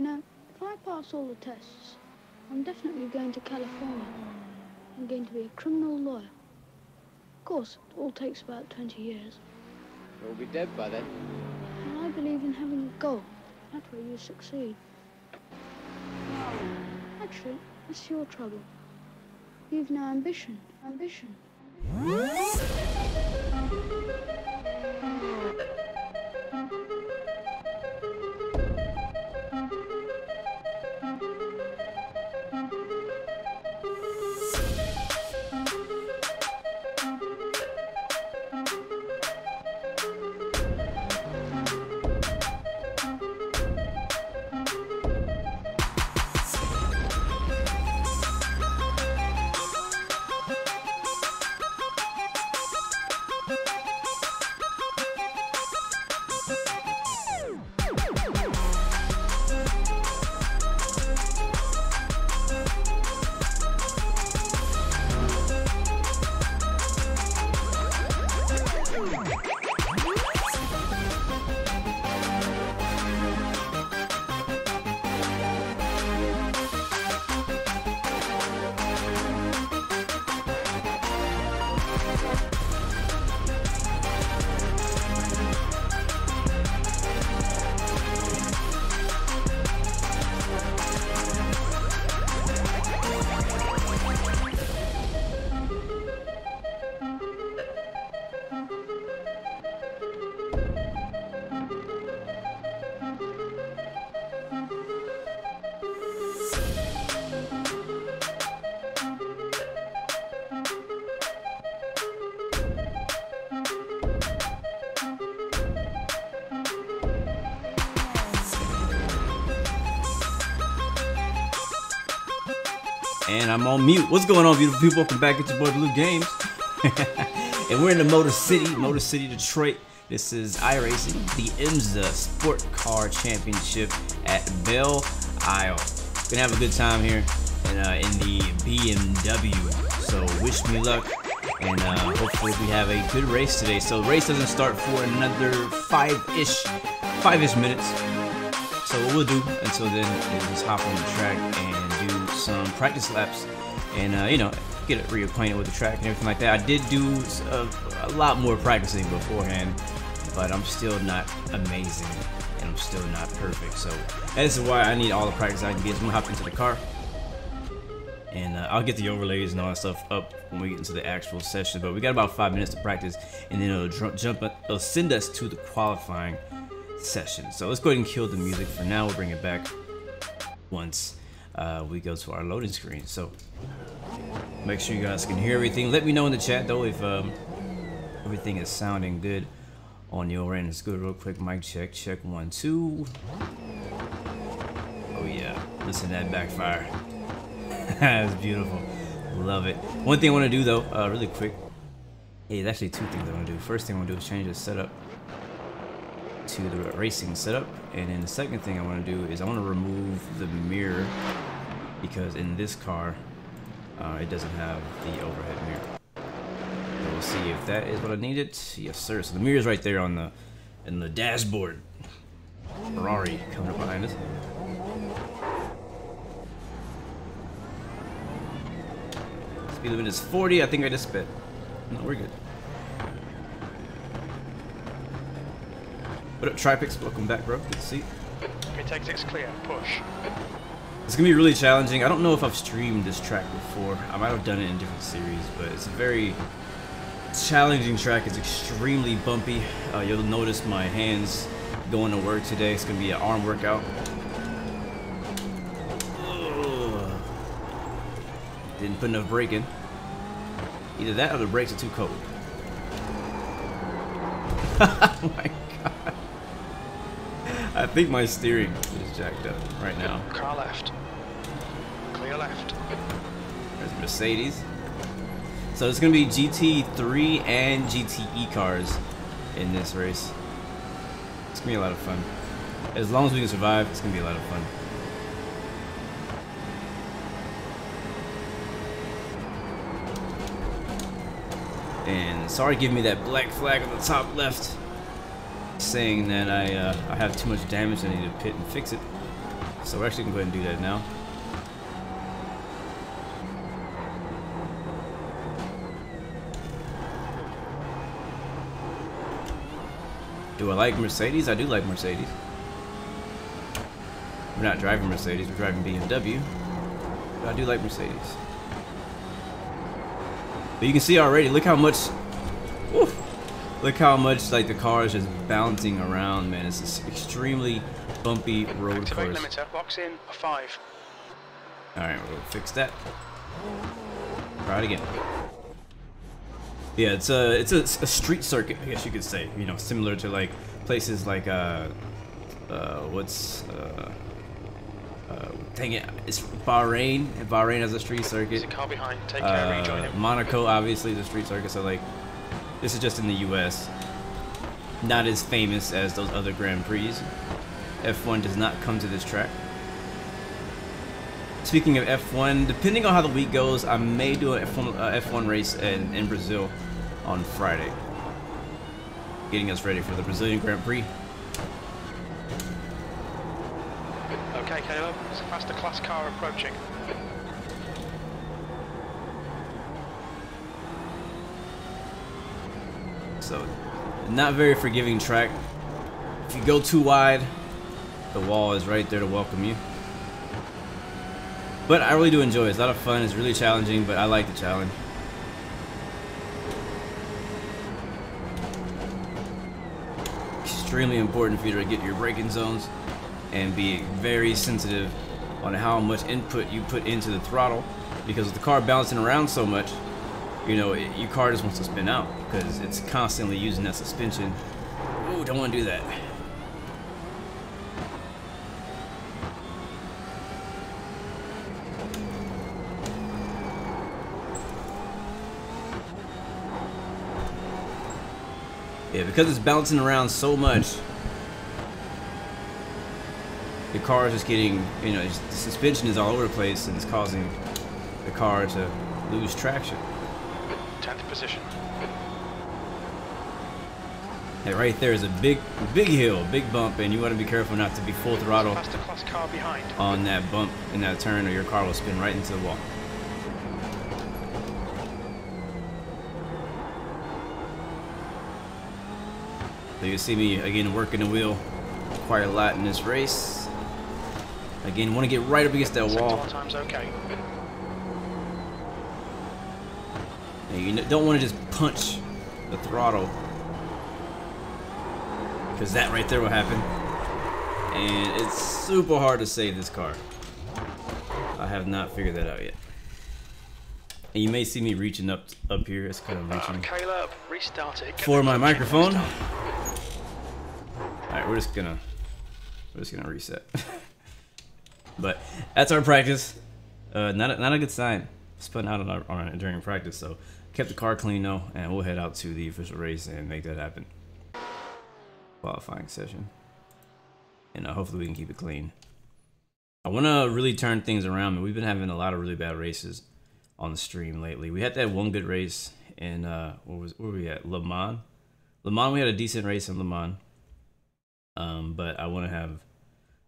You know, if I pass all the tests, I'm definitely going to California. I'm going to be a criminal lawyer. Of course, it all takes about 20 years. You'll be dead by then. And I believe in having a goal. That way you succeed. Actually, that's your trouble. You've no ambition. Ambition. And I'm on mute. What's going on, beautiful people? Welcome back. It's your boy Blu Games. and we're in the Motor City, Motor City, Detroit. This is iRacing, the IMSA Sport Car Championship at Belle Isle. Gonna have a good time here in, uh, in the BMW. So wish me luck, and uh, hopefully we have a good race today. So the race doesn't start for another five-ish, five-ish minutes. So what we'll do until then is just hop on the track and some practice laps and uh, you know get it reacquainted with the track and everything like that. I did do a, a, lot more practicing beforehand, but I'm still not amazing and I'm still not perfect. So this is why I need all the practice I can get. I'm gonna hop into the car and uh, I'll get the overlays and all that stuff up when we get into the actual session. But we got about five minutes to practice, and then it'll jump. Up, It'll send us to the qualifying session. So let's go ahead and kill the music for now. We'll bring it back once uh, we go to our loading screen. So make sure you guys can hear everything. Let me know in the chat though if um, everything is sounding good on your end. Let's go real quick mic check. Check one, two. Oh yeah, listen to that backfire. That's beautiful. Love it. One thing I want to do though, uh, really quick. Hey, there's actually two things I want to do. First thing I want to do is change the setup to the racing setup. And then the second thing I want to do is I want to remove the mirror because in this car, uh, it doesn't have the overhead mirror. So we'll see if that is what I needed. Yes, sir. So the mirror is right there on the in the dashboard. Ferrari coming up behind us. Speed limit is 40. I think I just spit. No, we're good. What up, Tripix? Welcome back, bro. Good to see you. 6 clear. Push. It's gonna be really challenging. I don't know if I've streamed this track before. I might have done it in different series, but it's a very challenging track. It's extremely bumpy. Uh, you'll notice my hands going to work today. It's gonna be an arm workout. Ugh. Didn't put enough brake in. Either that or the brakes are too cold. oh my god. I think my steering is jacked up right now. Car left. Clear left. There's Mercedes. So it's gonna be GT3 and GTE cars in this race. It's gonna be a lot of fun. As long as we can survive, it's gonna be a lot of fun. And sorry give me that black flag on the top left saying that I uh, I have too much damage I need to pit and fix it. So we're actually gonna go ahead and do that now. Do I like Mercedes? I do like Mercedes. We're not driving Mercedes, we're driving BMW. But I do like Mercedes. But you can see already, look how much, look how much like the car is just bouncing around, man. It's an extremely bumpy road Activate course. limiter. Box in. A five. All right, we'll fix that. Try it again. Yeah, it's a it's a, a street circuit, I guess you could say. You know, similar to like places like uh, uh, what's uh, uh, dang it, it's Bahrain. Bahrain has a street There's circuit. a car behind. Take care. Rejoin Uh, him. Monaco, obviously, is a street circuit. So like, this is just in the U.S. Not as famous as those other Grand Prix. F1 does not come to this track. Speaking of F1, depending on how the week goes, I may do an F1, uh, F1 race in, in Brazil on Friday. Getting us ready for the Brazilian Grand Prix. Okay, Caleb. There's a faster class car approaching. So, not very forgiving track. If you go too wide, the wall is right there to welcome you. But I really do enjoy it. It's a lot of fun. It's really challenging, but I like the challenge. Extremely important for you to get your braking zones and be very sensitive on how much input you put into the throttle because with the car bouncing around so much, you know, it, your car just wants to spin out because it's constantly using that suspension. Ooh, don't want to do that. Yeah, because it's bouncing around so much, the car is just getting, you know, the suspension is all over the place and it's causing the car to lose traction. 10th position. And right there is a big, big hill, big bump, and you want to be careful not to be full throttle car behind. on that bump in that turn, or your car will spin right into the wall. So you see me again working the wheel quite a lot in this race. Again, want to get right up against that wall. time's okay. And you don't want to just punch the throttle because that right there will happen. And it's super hard to save this car. I have not figured that out yet. And you may see me reaching up up here. It's kind of reaching Caleb, restart it. For my microphone. All right, we're just gonna we're just gonna reset. but that's our practice. Uh, not a, not a good sign. Spun out on, our, on it during practice, so kept the car clean though, and we'll head out to the official race and make that happen. Qualifying session, and uh, hopefully we can keep it clean. I want to really turn things around. We've been having a lot of really bad races on the stream lately. We had that one good race in uh, what was where were we at? Le Mans. Le Mans, we had a decent race in Le Mans. Um, but I want to have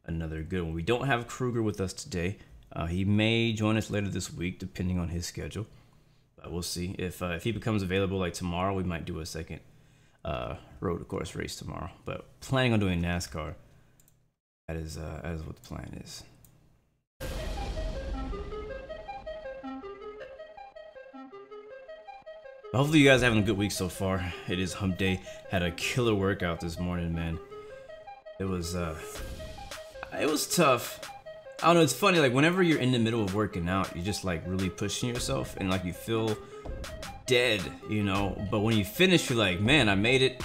another good one. We don't have Kruger with us today. Uh, he may join us later this week, depending on his schedule. But we'll see if uh, if he becomes available. Like tomorrow, we might do a second uh, road course race tomorrow. But planning on doing NASCAR. That is uh, that is what the plan is. Hopefully you guys having a good week so far. It is hump day. Had a killer workout this morning, man. It was uh it was tough. I don't know, it's funny, like whenever you're in the middle of working out, you're just like really pushing yourself and like you feel dead, you know. But when you finish, you're like, man, I made it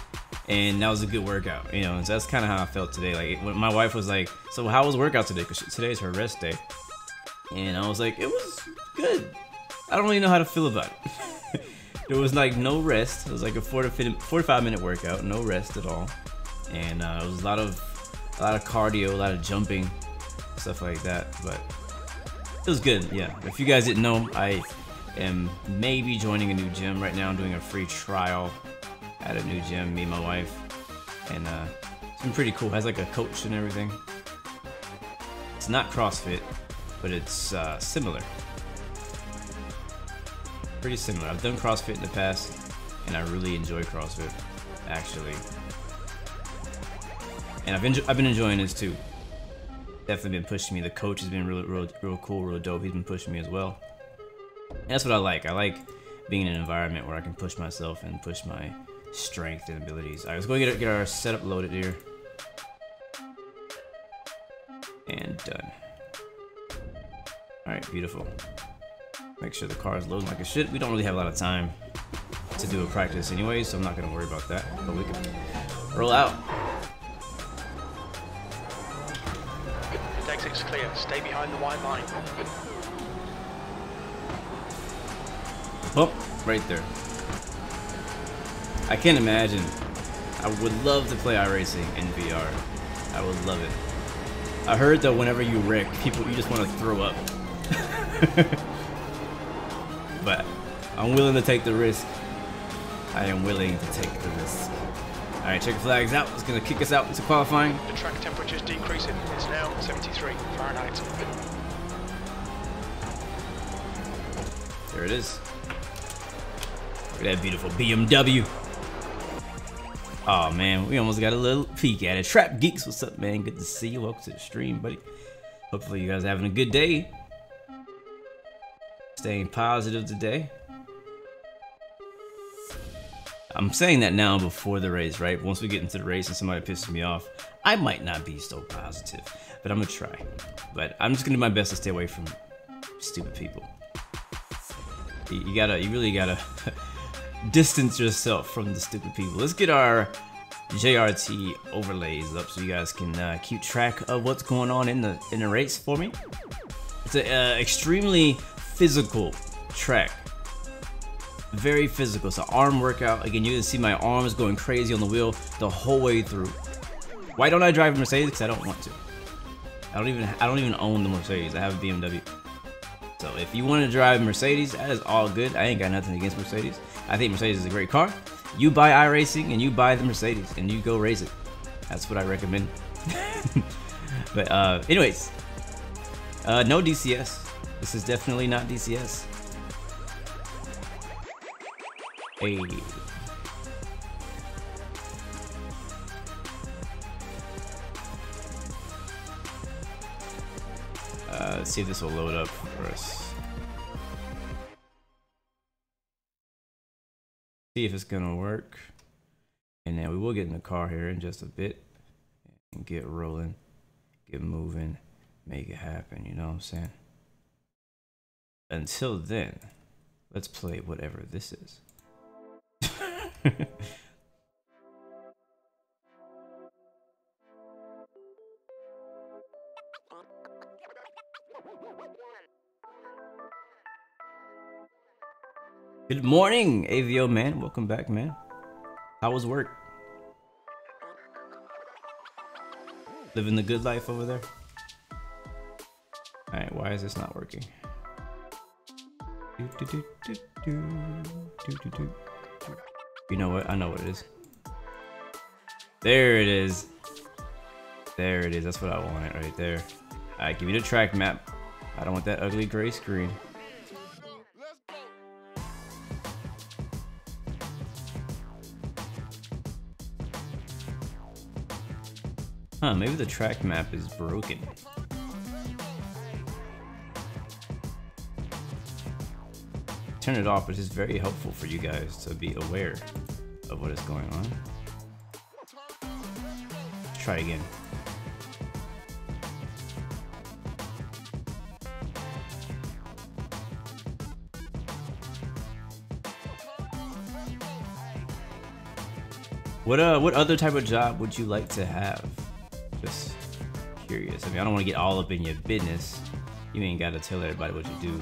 and that was a good workout, you know. And so that's kind of how I felt today. Like when my wife was like, "So how was workout today?" Because today's her rest day, and I was like, "It was good." I don't really know how to feel about it. there was like no rest. It was like a 40, 45 minute workout, no rest at all, and uh, it was a lot of a lot of cardio, a lot of jumping, stuff like that. But it was good. Yeah. If you guys didn't know, I am maybe joining a new gym right now. I'm doing a free trial at a new gym, me and my wife, and uh, it's been pretty cool. It has like a coach and everything. It's not CrossFit, but it's uh, similar. Pretty similar. I've done CrossFit in the past, and I really enjoy CrossFit, actually. And I've, I've been enjoying this too. Definitely been pushing me. The coach has been real, real, real cool, real dope. He's been pushing me as well. And that's what I like. I like being in an environment where I can push myself and push my strength and abilities. Alright, let's go get, get our setup loaded here. And done. Alright, beautiful. Make sure the car is loading like it should. We don't really have a lot of time to do a practice anyway, so I'm not going to worry about that. But we can roll out. Clear. Stay behind the white line. Oh, right there. I can't imagine. I would love to play iRacing in VR. I would love it. I heard that whenever you wreck, people you just want to throw up. but I'm willing to take the risk. I am willing to take the risk. Alright, check the flags out. It's gonna kick us out into qualifying. The track temperature's decreasing. It's now 73 Fahrenheit. There it is. Look at that beautiful BMW. Oh man, we almost got a little peek at it. Trap Geeks, what's up, man? Good to see you. Welcome to the stream, buddy. Hopefully you guys are having a good day. Staying positive today. I'm saying that now before the race, right? Once we get into the race and somebody pisses me off, I might not be so positive, but I'm gonna try. But I'm just gonna do my best to stay away from stupid people. You, gotta, you really gotta distance yourself from the stupid people. Let's get our JRT overlays up so you guys can uh, keep track of what's going on in the in the race for me. It's an uh, extremely physical track. Very physical. It's an arm workout. Again, you can see my arms going crazy on the wheel the whole way through. Why don't I drive a Mercedes? Because I don't want to. I don't even I don't even own the Mercedes. I have a BMW. So if you want to drive Mercedes, that is all good. I ain't got nothing against Mercedes. I think Mercedes is a great car. You buy iRacing and you buy the Mercedes and you go race it. That's what I recommend. but uh, anyways, uh, no DCS. This is definitely not DCS. Hey. Uh, let's see if this will load up for us. See if it's gonna work. And then we will get in the car here in just a bit and get rolling, get moving, make it happen, you know what I'm saying? Until then, let's play whatever this is. Good morning, AVO man. Welcome back, man. How was work? Living the good life over there? Alright, why is this not working? Do, do, do, do, do, do, do. You know what? I know what it is. There it is. There it is. That's what I wanted right there. Alright, give me the track map. I don't want that ugly gray screen. Huh, maybe the track map is broken. Turn it off, but it's very helpful for you guys to be aware of what is going on. Try again. What uh what other type of job would you like to have? Just curious. I mean I don't want to get all up in your business. You ain't gotta tell everybody what you do.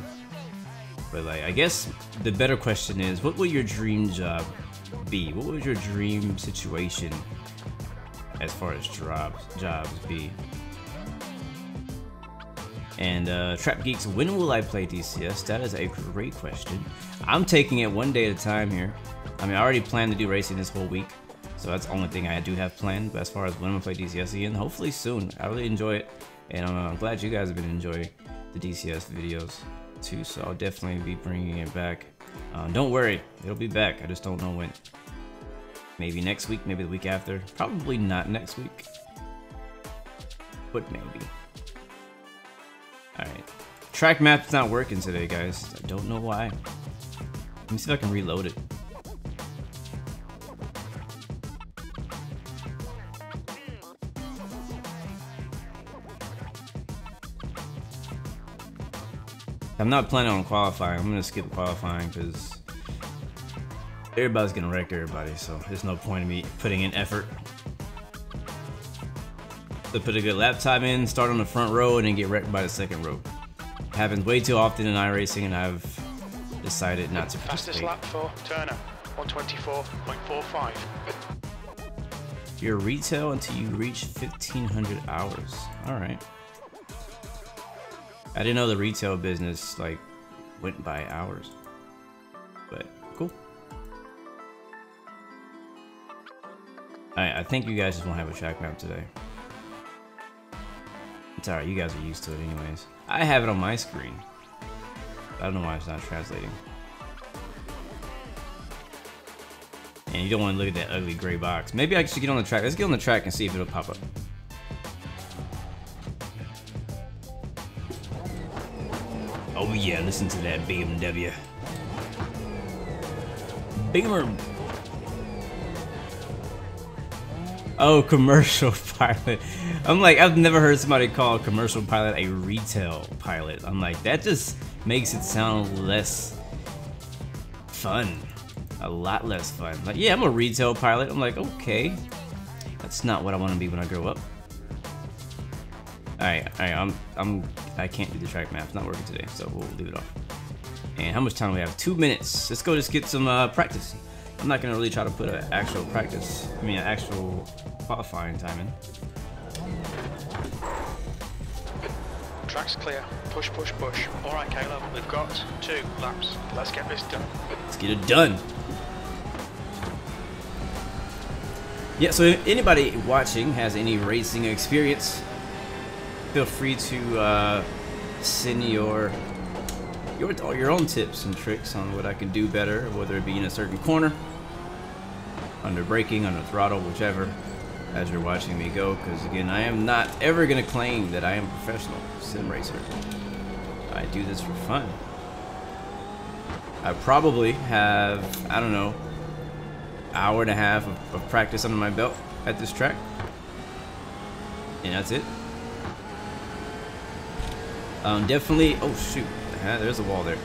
But like I guess the better question is what would your dream job be? What would your dream situation as far as jobs jobs be? And uh, Trap Geeks, when will I play DCS? That is a great question. I'm taking it one day at a time here. I mean, I already planned to do racing this whole week, so that's the only thing I do have planned. But as far as when I'm gonna play DCS again, hopefully soon. I really enjoy it. And uh, I'm glad you guys have been enjoying the DCS videos too. So I'll definitely be bringing it back. Um, don't worry, it'll be back. I just don't know when. Maybe next week, maybe the week after. Probably not next week, but maybe. Alright. Track map's not working today, guys. I don't know why. Let me see if I can reload it. I'm not planning on qualifying. I'm gonna skip qualifying because everybody's gonna wreck everybody, so there's no point in me putting in effort. To put a good lap time in, start on the front row, and then get wrecked by the second row. happens way too often in iRacing, and I've decided not to participate. Fastest lap for Turner, 124.45. Your retail until you reach 1500 hours. Alright. I didn't know the retail business like went by hours. But cool. I I think you guys just won't have a track map today. It's alright, you guys are used to it anyways. I have it on my screen. I don't know why it's not translating. And you don't want to look at that ugly gray box. Maybe I should get on the track. Let's get on the track and see if it'll pop up. Oh uh, yeah, listen to that BMW. Beamer. Oh, commercial pilot. I'm like, I've never heard somebody call a commercial pilot a retail pilot. I'm like, that just makes it sound less fun. A lot less fun. Like, yeah, I'm a retail pilot. I'm like, okay. That's not what I want to be when I grow up. Alright, alright, I'm I'm I can't do the track map. It's not working today, so we'll leave it off. And how much time do we have? Two minutes. Let's go just get some uh, practice. I'm not gonna really try to put an actual practice, I mean an actual qualifying time in. Track's clear. Push, push, push. All right, Caleb, we've got two laps. Let's get this done. Let's get it done. Yeah, so if anybody watching has any racing experience, feel free to uh, send your your your own tips and tricks on what I can do better, whether it be in a certain corner, under braking, under throttle, whichever, as you're watching me go. Because again, I am not ever gonna claim that I am a professional sim racer. I do this for fun. I probably have I don't know hour and a half of, of practice under my belt at this track, and that's it. Um, definitely. Oh shoot, there's a wall there.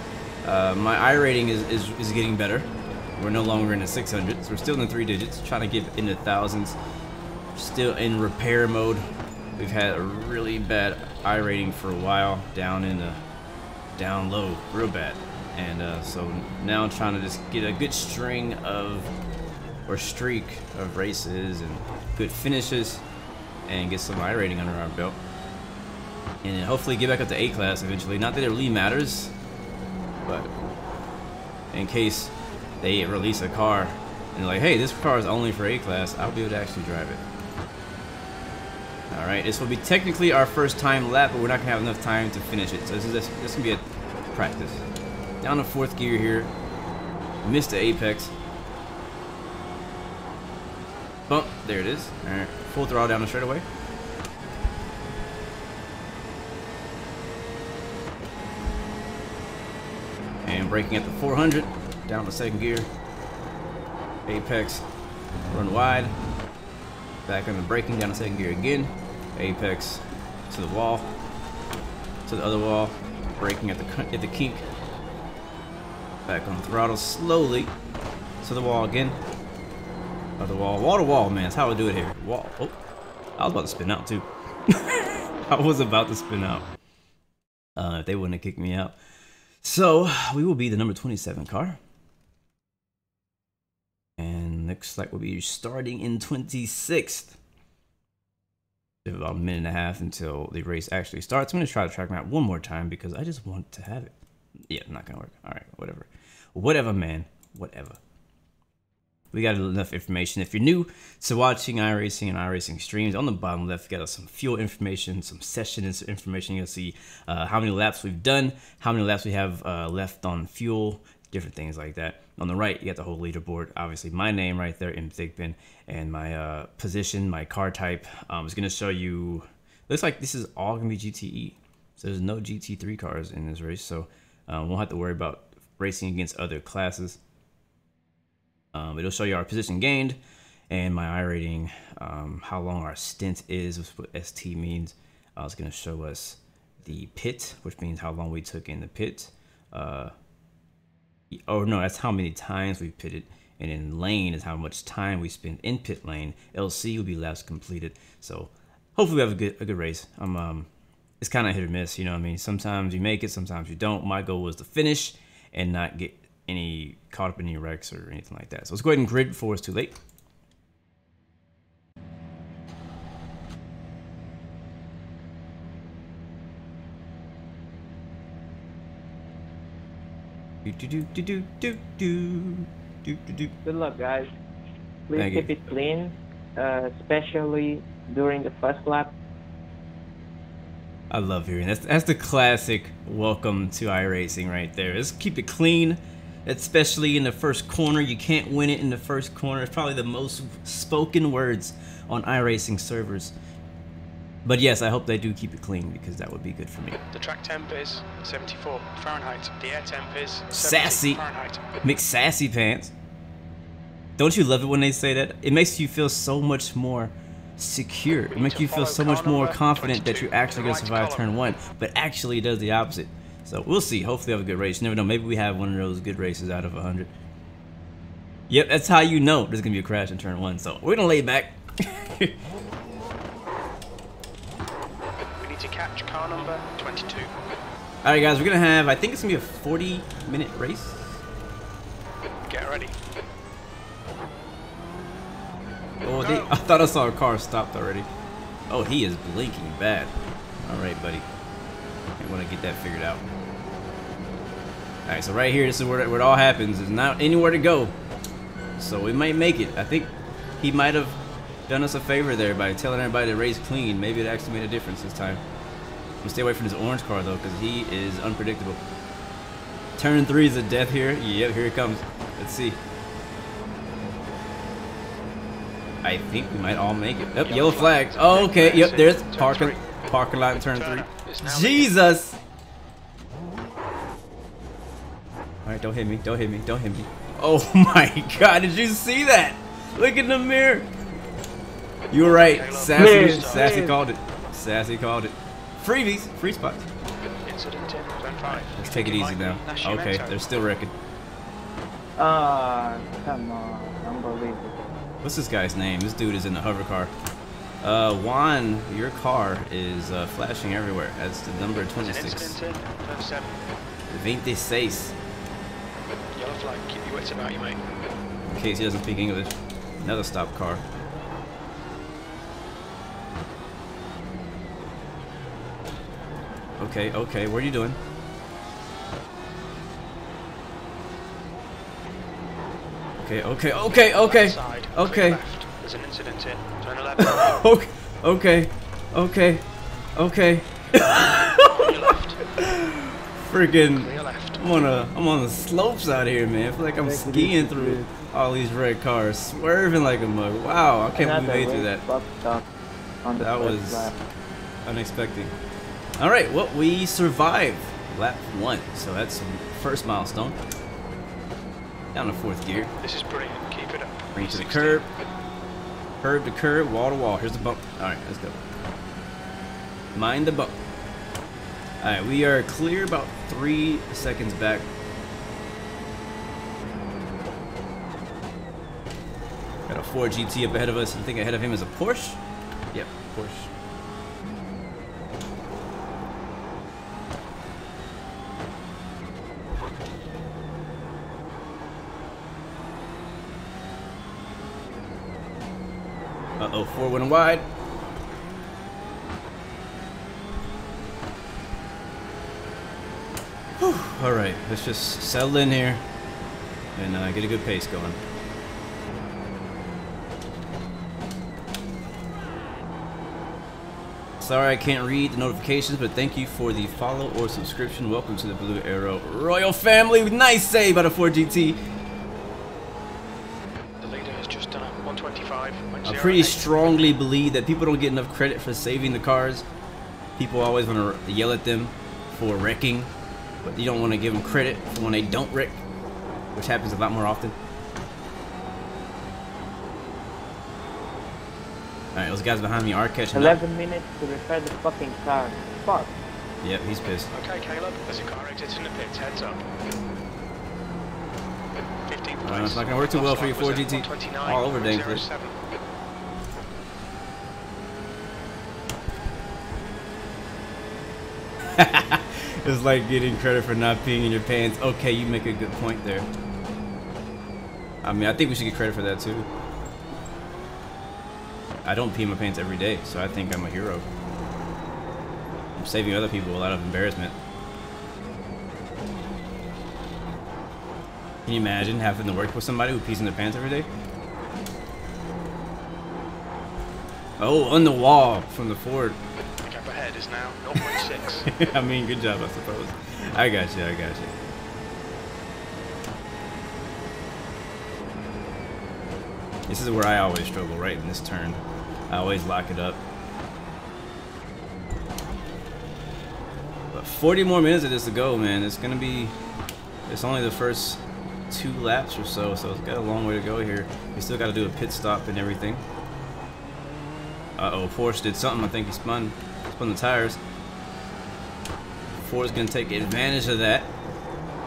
Uh, my iRating is, is is getting better. We're no longer in the 600s. We're still in the three digits, trying to get into thousands. Still in repair mode. We've had a really bad iRating for a while, down in the down low, real bad. And uh, so now I'm trying to just get a good string of or streak of races and good finishes and get some iRating under our belt and hopefully get back up to A class eventually. Not that it really matters, but in case they release a car and they're like, hey, this car is only for A class, I'll be able to actually drive it. All right, this will be technically our first time lap, but we're not gonna have enough time to finish it. So this is this, this gonna be a practice. Down to fourth gear here. Missed the apex. Bump, there it is. All right, full throttle down the straightaway. And braking at the 400, down to second gear. Apex, run wide. Back on the braking, down to second gear again. Apex to the wall, to the other wall. Braking at the at the kink. Back on the throttle slowly to the wall again. Other wall, wall to wall, man. That's how I do it here. Wall. Oh, I was about to spin out too. I was about to spin out. Uh, if they wouldn't have kicked me out. So we will be the number 27 car. And looks like we'll be starting in 26th. We about a minute and a half until the race actually starts. I'm going to try the track map one more time because I just want to have it. Yeah, not going to work. All right, whatever. Whatever, man. Whatever. We got enough information. If you're new to watching iRacing and iRacing streams, on the bottom left, you got some fuel information, some session information. You'll see uh, how many laps we've done, how many laps we have uh, left on fuel, different things like that. On the right, you got the whole leaderboard. Obviously, my name right there in Thigpen and my uh, position, my car type. Um, it's going to show you, looks like this is all going to be GTE. So there's no GT3 cars in this race, so um, won't have to worry about racing against other classes. Um, it'll show you our position gained and my iRating, um, how long our stint is, what ST means. Uh, it's going to show us the pit, which means how long we took in the pit. Uh, oh no, that's how many times we pitted. And in lane is how much time we spent in pit lane. LC will be laps completed. So hopefully we have a good a good race. I'm um it's kind of hit or miss, you know what I mean? Sometimes you make it, sometimes you don't. My goal was to finish and not get any caught up in any wrecks or anything like that. So let's go ahead and grid before it's too late. Do do do do do do do do do. Good luck, guys. Please Thank keep you. it clean, uh, especially during the first lap. I love hearing that's that's the classic welcome to iRacing right there. Let's keep it clean, especially in the first corner. You can't win it in the first corner. It's probably the most spoken words on iRacing servers. But yes, I hope they do keep it clean because that would be good for me. The track temp is 74 Fahrenheit. The air temp is 70 Sassy. Fahrenheit. Mix sassy pants. Don't you love it when they say that? It makes you feel so much more secure. It makes you feel so much more confident that you're actually going to survive turn one. But actually, it does the opposite. So we'll see. Hopefully, we have a good race. You never know. Maybe we have one of those good races out of 100. Yep, that's how you know there's going to be a crash in turn one. So we're going to lay back. We need to catch car number 22. All right, guys, we're going to have, I think it's going to be a 40 minute race. Get ready. Oh, they, I thought I saw a car stopped already. Oh, he is blinking bad. All right, buddy. I want to get that figured out. All right, so right here, this is where, where it all happens. There's not anywhere to go. So we might make it. I think he might have done us a favor there by telling everybody to race clean. Maybe it actually made a difference this time. I'm gonna stay away from this orange car though, because he is unpredictable. Turn three is a death here. Yep, here it comes. Let's see. I think we might all make it. Yep, yellow flag. Oh, okay. Yep, there's parking parking lot in turn three. Turner is now Jesus. All right, don't hit me. Don't hit me. Don't hit me. Oh my God! Did you see that? Look in the mirror. You were right. Sassy, Please, Sassy please. called it. Sassy called it. Freebies, free spots. Incident in turn 5. Let's take it easy now. Okay, they're still wrecking. Ah, come on, unbelievable. What's this guy's name? This dude is in the hover car. Uh, Juan, your car is uh, flashing everywhere. That's the number 26. incident in turn 7. 26. Flag. Keep your wits about you, mate. In case he doesn't speak English. Another stop car. Okay, okay, what are you doing? Okay, okay, okay, okay, Side. okay, Left. There's an incident in turn 11. okay, okay, okay, okay. Freaking, left. I'm on a, I'm on the slopes out here, man. I feel like I'm Take skiing through dude. all these red cars, swerving like a mug. Wow, I can't believe we made through that. buck stop on the That was lap. unexpected. All right, well, we survived lap one, so that's the first milestone. Down to fourth gear, This is brilliant. Keep it up. bring to the curb, curb to curb, wall to wall. Here's the bump. All right, let's go. Mind the bump. All right, we are clear about three seconds back. Got a Ford GT up ahead of us. I think ahead of him is a Porsche. Yep, Porsche. Uh-oh, four went wide. All right, let's just settle in here and uh, get a good pace going. Sorry I can't read the notifications, but thank you for the follow or subscription. Welcome to the Blue Arrow Royal Family. Nice save out of Ford GT. The leader has just done 125. I pretty strongly believe that people don't get enough credit for saving the cars. People always want to yell at them for wrecking but you don't want to give them credit for when they don't wreck, which happens a lot more often. Alright, those guys behind me are catching up. 11 minutes to repair the fucking car. Fuck. Yep, he's pissed. Okay, Caleb, there's a car exiting the pits. Heads up. 15th Well, it's not gonna work too well for you, Ford GT. All over dang place. It's like getting credit for not peeing in your pants. Okay, you make a good point there. I mean, I think we should get credit for that too. I don't pee my pants every day, so I think I'm a hero. I'm saving other people a lot of embarrassment. Can you imagine having to work with somebody who pees in their pants every day? Oh, on the wall from the gap ahead is now 0.6. I mean, good job, I suppose. I got you, I got you. This is where I always struggle, right in this turn. I always lock it up. But 40 more minutes of this to go, man. It's gonna be, it's only the first two laps or so, so it's got a long way to go here. We still gotta do a pit stop and everything. Uh-oh, Porsche did something. I think he spun, spun the tires. Ford's gonna take advantage of that.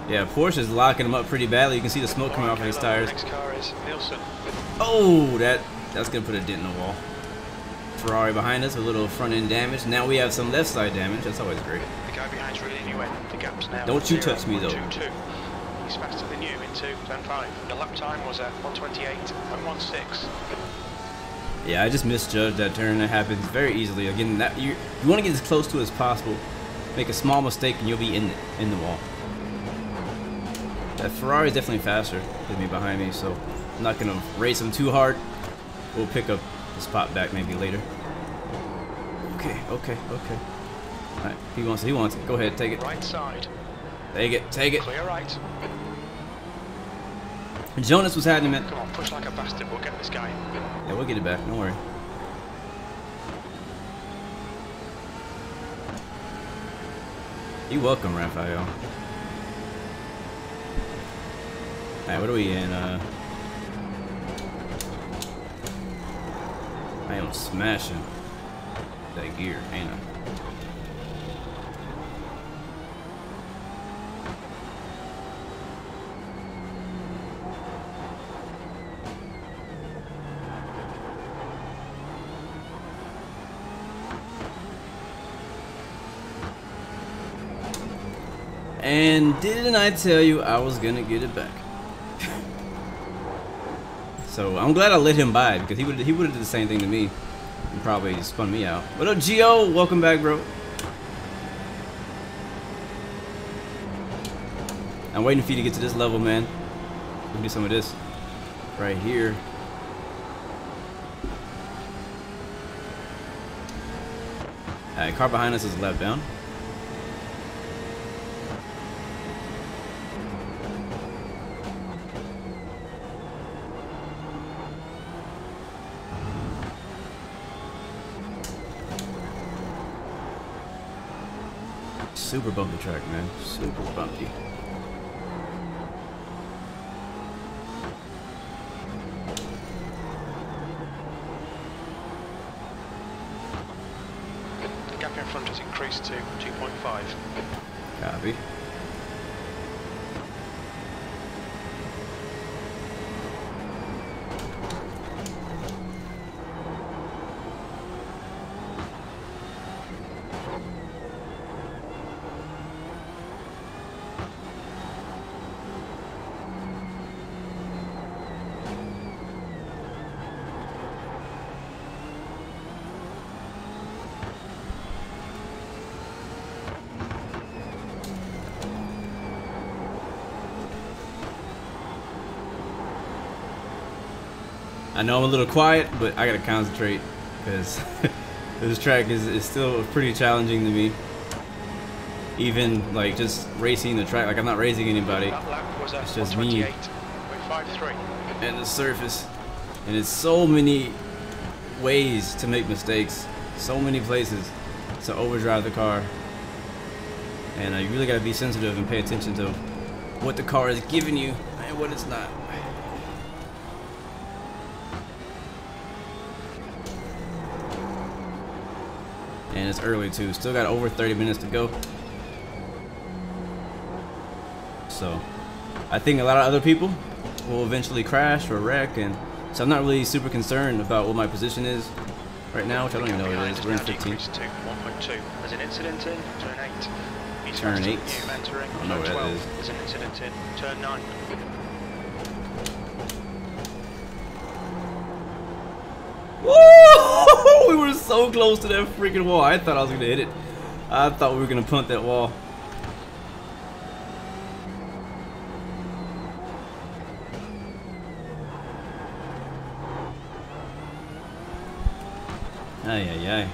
Yeah, Porsche is locking him up pretty badly. You can see the smoke coming off of his tires. Next car is Nielsen. Oh, that that's gonna put a dent in the wall. Ferrari behind us a little front end damage. Now we have some left side damage. That's always great. The guy behind's really in. The gap's now. Don't you 0, touch me, though. 2, 2. He's faster than you in 2, then 5. The lap time was at 128 and 16. Yeah, I just misjudged that turn. That happens very easily. Again, that you you want to get as close to it as possible. Make a small mistake and you'll be in the, in the wall. That Ferrari is definitely faster than me behind me, so I'm not gonna race him too hard. We'll pick up the spot back maybe later. Okay, okay, okay. All right, he wants it. He wants it. Go ahead, take it. Right side. Take it. Take it. Clear right. Jonas was having it. Come on, push like a bastard. We'll get this guy. Yeah, we'll get it back. Don't worry. You welcome, Raphael. Alright, what are we in? Uh, I am smashing that gear, ain't I? And didn't I tell you I was gonna get it back? so I'm glad I let him by because he would he would have did the same thing to me and probably spun me out. What up, Geo? Welcome back, bro. I'm waiting for you to get to this level, man. We'll do some of this right here. Alright, car behind us is left down. Super bumpy track, man. Super bumpy. The gap in front has increased to 2.5. I know I'm a little quiet, but I gotta concentrate because This track is, is still pretty challenging to me. Even like just racing the track, like I'm not racing anybody. That lap was at It's just me. 128. We're 5-3. and the surface. And it's so many ways to make mistakes, so many places to overdrive the car. And uh, you really got to be sensitive and pay attention to what the car is giving you and what it's not. And it's early too. Still got over 30 minutes to go. So, I think a lot of other people will eventually crash or wreck, and so I'm not really super concerned about what my position is right now, which I don't even know what it is. We're in 15. 1.2. There's an incident in turn 8. Turn eight. I don't know where that 12. is. There's an incident in turn 9. Woo! we were so close to that freaking wall. I thought I was gonna hit it. I thought we were gonna punt that wall. Ay, ay, ay.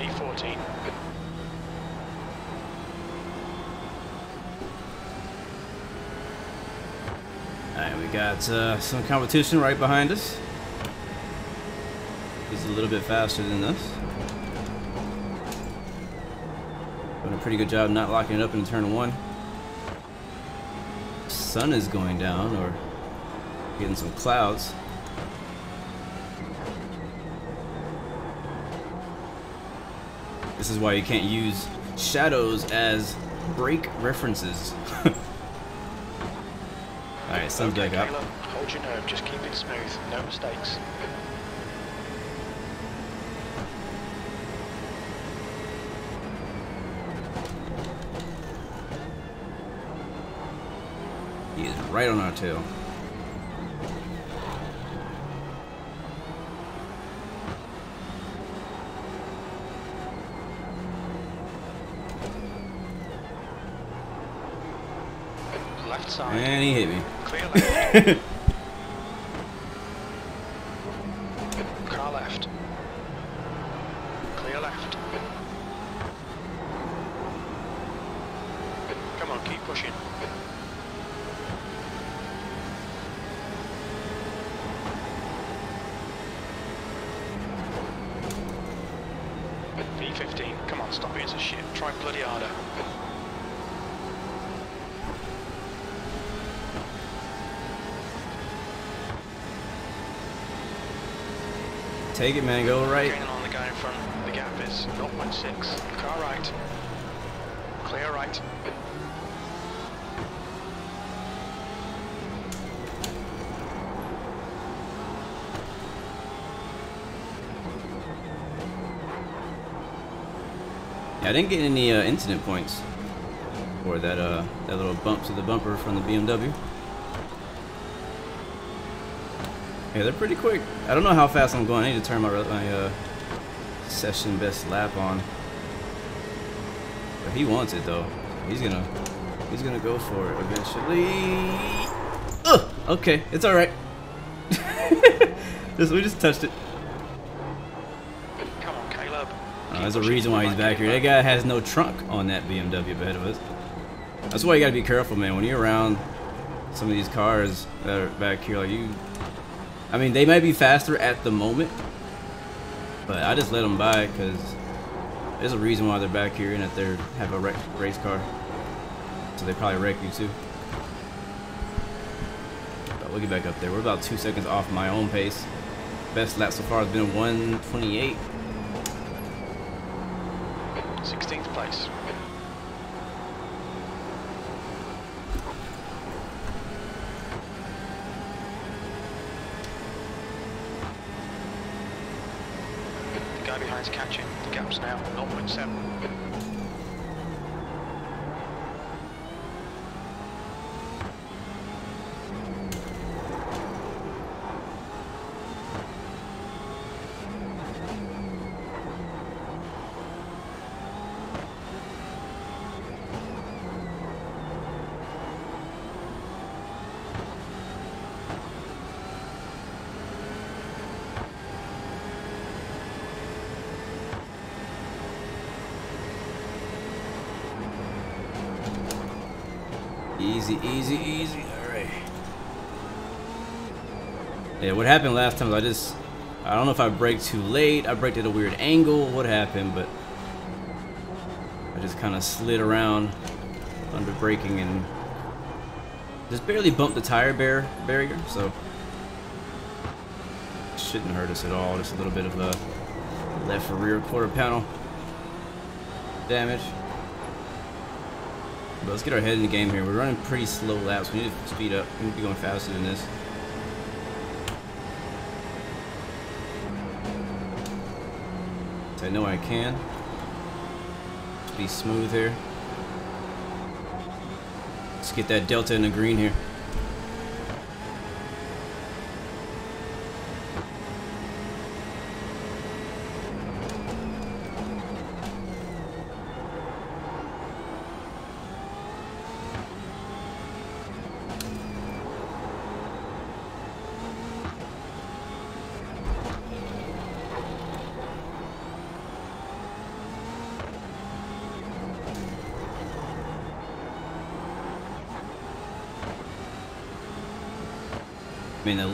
E14. Alright, we got uh, some competition right behind us. He's a little bit faster than us. Doing a pretty good job not locking it up in turn one. Sun is going down, or getting some clouds. This is why you can't use shadows as brake references. Okay, up. Hold your nerve. Just keep it smooth. No mistakes. He is right on our tail. Left side. And he hit me. Car left. Clear left. Come on, keep pushing. P15, come on, stop being so shit. Try bloody harder. Take it, man. Go right. Gaining on the guy in front. The gap is 0.6. Car right. Clear right. Yeah, I didn't get any uh, incident points for that uh that little bump to the bumper from the BMW. Yeah, they're pretty quick. I don't know how fast I'm going. I need to turn my my uh, session best lap on. But he wants it though. He's gonna he's gonna go for it eventually. Ugh, okay, it's all right. just we just touched it. Come on, Caleb. Uh, there's a reason why he's back here. That guy has no trunk on that BMW ahead of us. That's why you gotta be careful, man. When you're around some of these cars that are back here, like you, I mean, they might be faster at the moment, but I just let them by because there's a reason why they're back here and that they have a race car, so they probably wreck you too. But we'll get back up there. We're about two seconds off my own pace. Best lap so far has been 128. 16th place. The guy behind's catching. The gap's now 0.7. Easy, easy, easy. All right. Yeah, what happened last time? I just, I don't know if I braked too late. I braked at a weird angle. What happened? But I just kind of slid around under braking and just barely bumped the tire bar barrier. So shouldn't hurt us at all. Just a little bit of a left rear quarter panel damage. But let's get our head in the game here. We're running pretty slow laps. We need to speed up. We need to be going faster than this. I know I can. Be smooth here. Let's get that delta in the green here.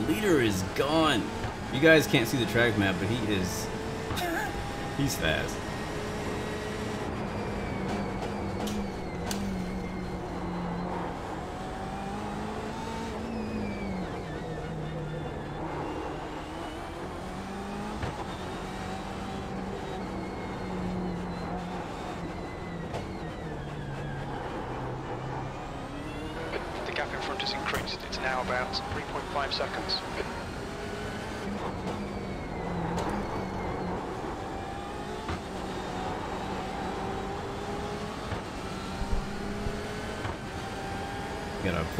Leader is gone. You guys can't see the track map, but he is... he's fast. The gap in front has increased. It's now about 3.5 seconds.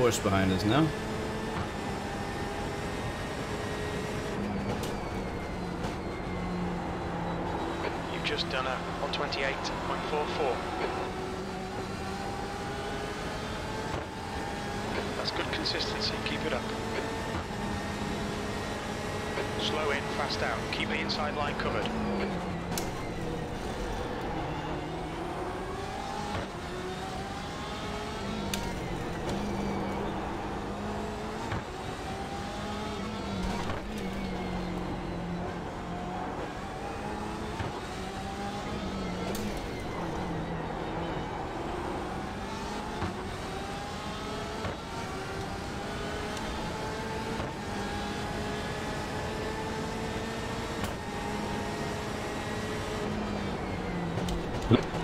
Behind us now. You've just done a 128.44. That's good consistency. Keep it up. Slow in, fast out. Keep the inside line covered.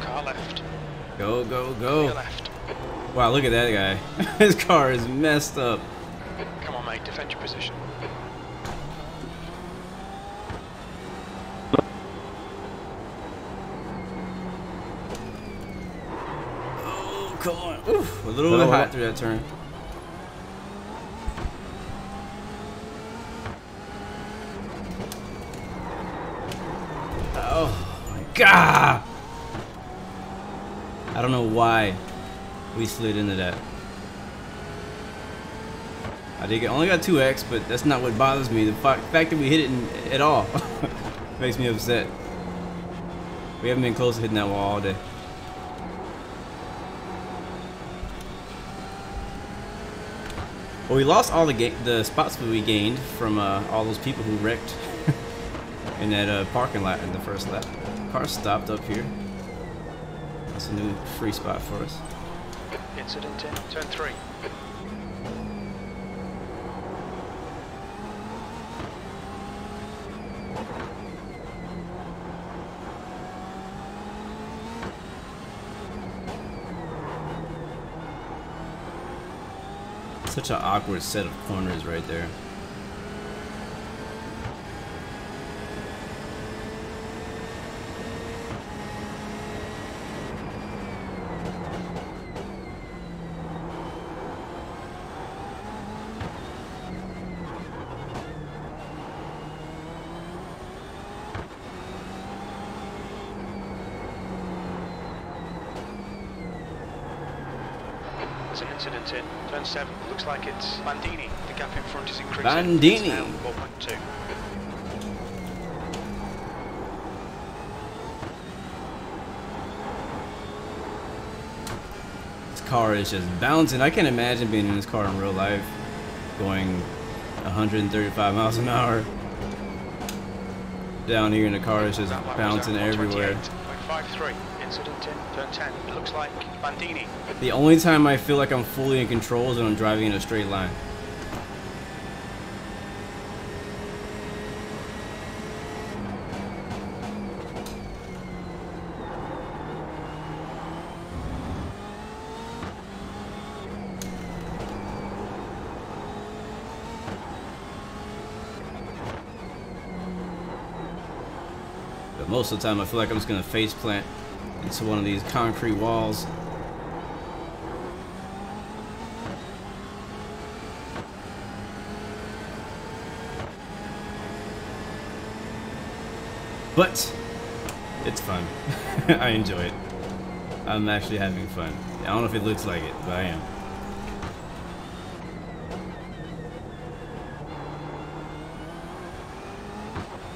Car left. Go, go, go. left. Wow, look at that guy. His car is messed up. Come on, mate. Defend your position. Oh, come on. Oof, a little bit hot hot. through that turn. Why we slid into that. I did get, only got 2x, but that's not what bothers me. The fact that we hit it in, at all makes me upset. We haven't been close to hitting that wall all day. Well, we lost all the the spots that we gained from uh, all those people who wrecked in that uh, parking lot in the first lap. Car stopped up here. That's a new free spot for us. Incident in. Turn three. Such an awkward set of corners right there. There's an incident in. Turn seven. Looks like it's Landini. The gap in front is increasing. Landini. It's now 4.2. This car is just bouncing. I can't imagine being in this car in real life, going 135 miles an hour. Down here in the car is just That lap was bouncing everywhere. 128.53. Incident in turn 10. It looks like Bandini. The only time I feel like I'm fully in control is when I'm driving in a straight line. But most of the time I feel like I'm just gonna face plant into one of these concrete walls. But it's fun. I enjoy it. I'm actually having fun. I don't know if it looks like it, but I am.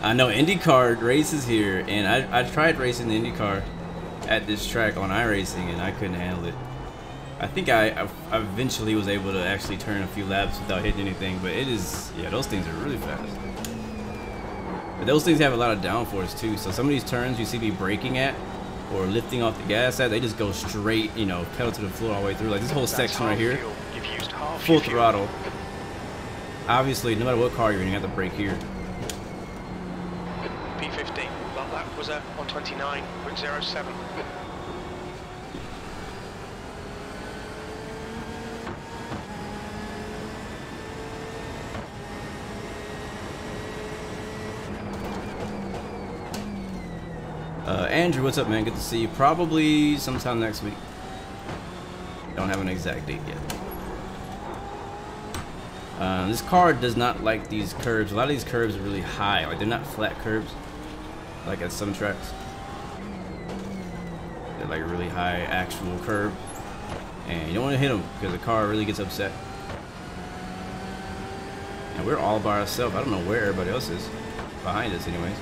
I know IndyCar races here, and I, I tried racing the IndyCar at this track on iRacing, and I couldn't handle it. I think I, I, eventually was able to actually turn a few laps without hitting anything, but it is, yeah, those things are really fast. But those things have a lot of downforce too, so some of these turns you see me braking at, or lifting off the gas at, they just go straight, you know, pedal to the floor all the way through. Like this whole That's section right here, fuel. You've used half full throttle. Obviously, no matter what car you're in, you have to brake here. P15. That lap was at 129.07. Uh, Andrew, what's up, man? Good to see you. Probably sometime next week. Don't have an exact date yet. Uh, this car does not like these curves. A lot of these curves are really high. Like they're not flat curves, like at some tracks. They're like a really high actual curve, and you don't want to hit them because the car really gets upset. And we're all by ourselves. I don't know where everybody else is. Behind us, anyways.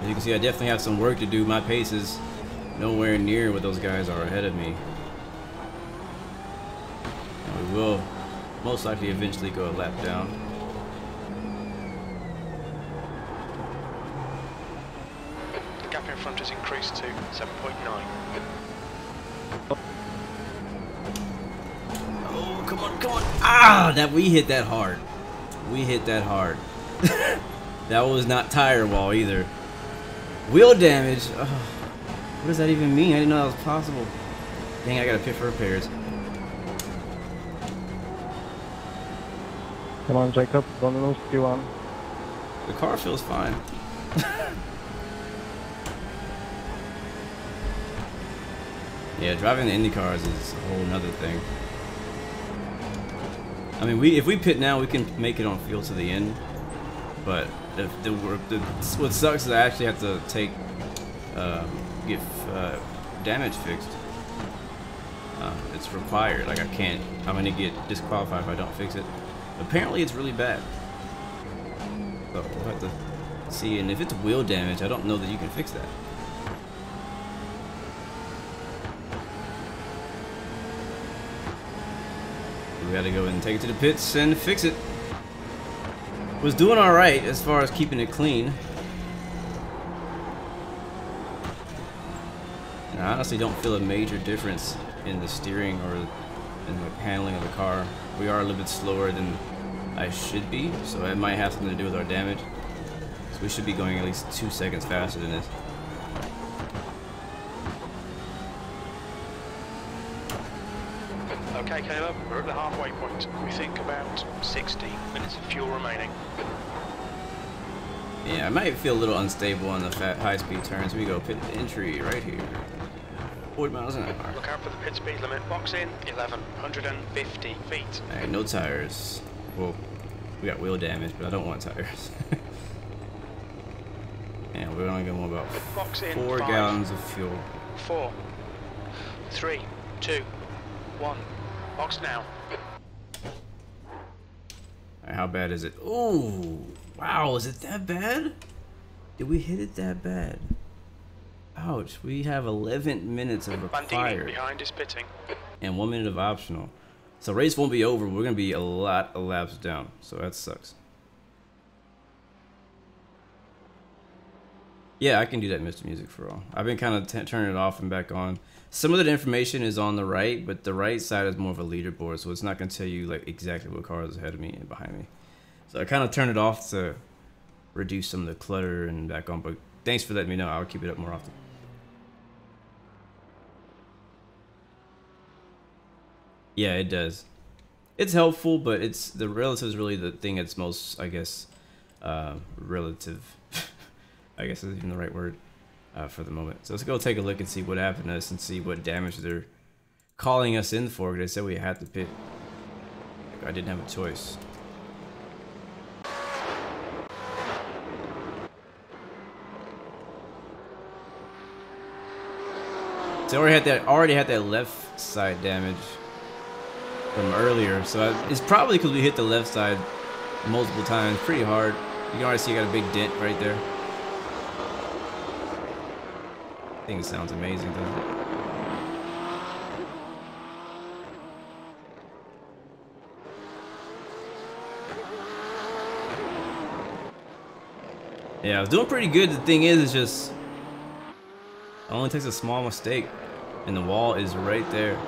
As you can see, I definitely have some work to do. My pace is nowhere near what those guys are ahead of me. And we will most likely eventually go a lap down. The gap in front has increased to 7.9. Oh, come on, come on. Ah, that we hit that hard. We hit that hard. that was not tire wall either. Wheel damage. Oh, what does that even mean? I didn't know that was possible. Dang, I gotta pit for repairs. Come on, Jacob. Don't lose Q1. The car feels fine. yeah, driving the Indy cars is a whole nother thing. I mean, we if we pit now, we can make it on field to the end. But the, the, the what sucks is I actually have to take um, get uh, damage fixed. Uh, it's required. Like I can't. I'm gonna get disqualified if I don't fix it. Apparently, it's really bad. So we'll have to see. And if it's wheel damage, I don't know that you can fix that. We gotta go and take it to the pits and fix it. Was doing all right as far as keeping it clean. And I honestly don't feel a major difference in the steering or in the handling of the car. We are a little bit slower than I should be, so it might have something to do with our damage. So we should be going at least two seconds faster than this. Okay, Caleb, we're at the halfway point. We think about 60 minutes of fuel remaining. Yeah, I might feel a little unstable on the fat high-speed turns. We go pit entry right here. 40 miles an hour. Look out for the pit speed limit. Box in 1150 feet. Alright, no tires. Well, we got wheel damage, but I don't want tires. and we're only going about Box four five. gallons of fuel. Four, three, two, one. Box now. Alright, how bad is it? Ooh, wow, is it that bad? Did we hit it that bad? Ouch. We have 11 minutes of Bandini required behind is pitting. and one minute of optional. So race won't be over. We're gonna be a lot of laps down. So that sucks. Yeah, I can do that, Mr. Music for all. I've been kind of turning it off and back on. Some of the information is on the right, but the right side is more of a leaderboard, so it's not gonna tell you like exactly what car is ahead of me and behind me. So I kind of turned it off to reduce some of the clutter and back on. But thanks for letting me know. I'll keep it up more often. Yeah, it does. It's helpful, but it's the relative is really the thing that's most, I guess, uh, relative. I guess is even the right word uh, for the moment. So let's go take a look and see what happened to us and see what damage they're calling us in for. They said we had to pit. I didn't have a choice. So already had that already had that left side damage from earlier. So I, it's probably because we hit the left side multiple times, pretty hard. You can already see I got a big dent right there. Thing sounds amazing, doesn't it? Yeah, I was doing pretty good. The thing is, it's just it only takes a small mistake, and the wall is right there.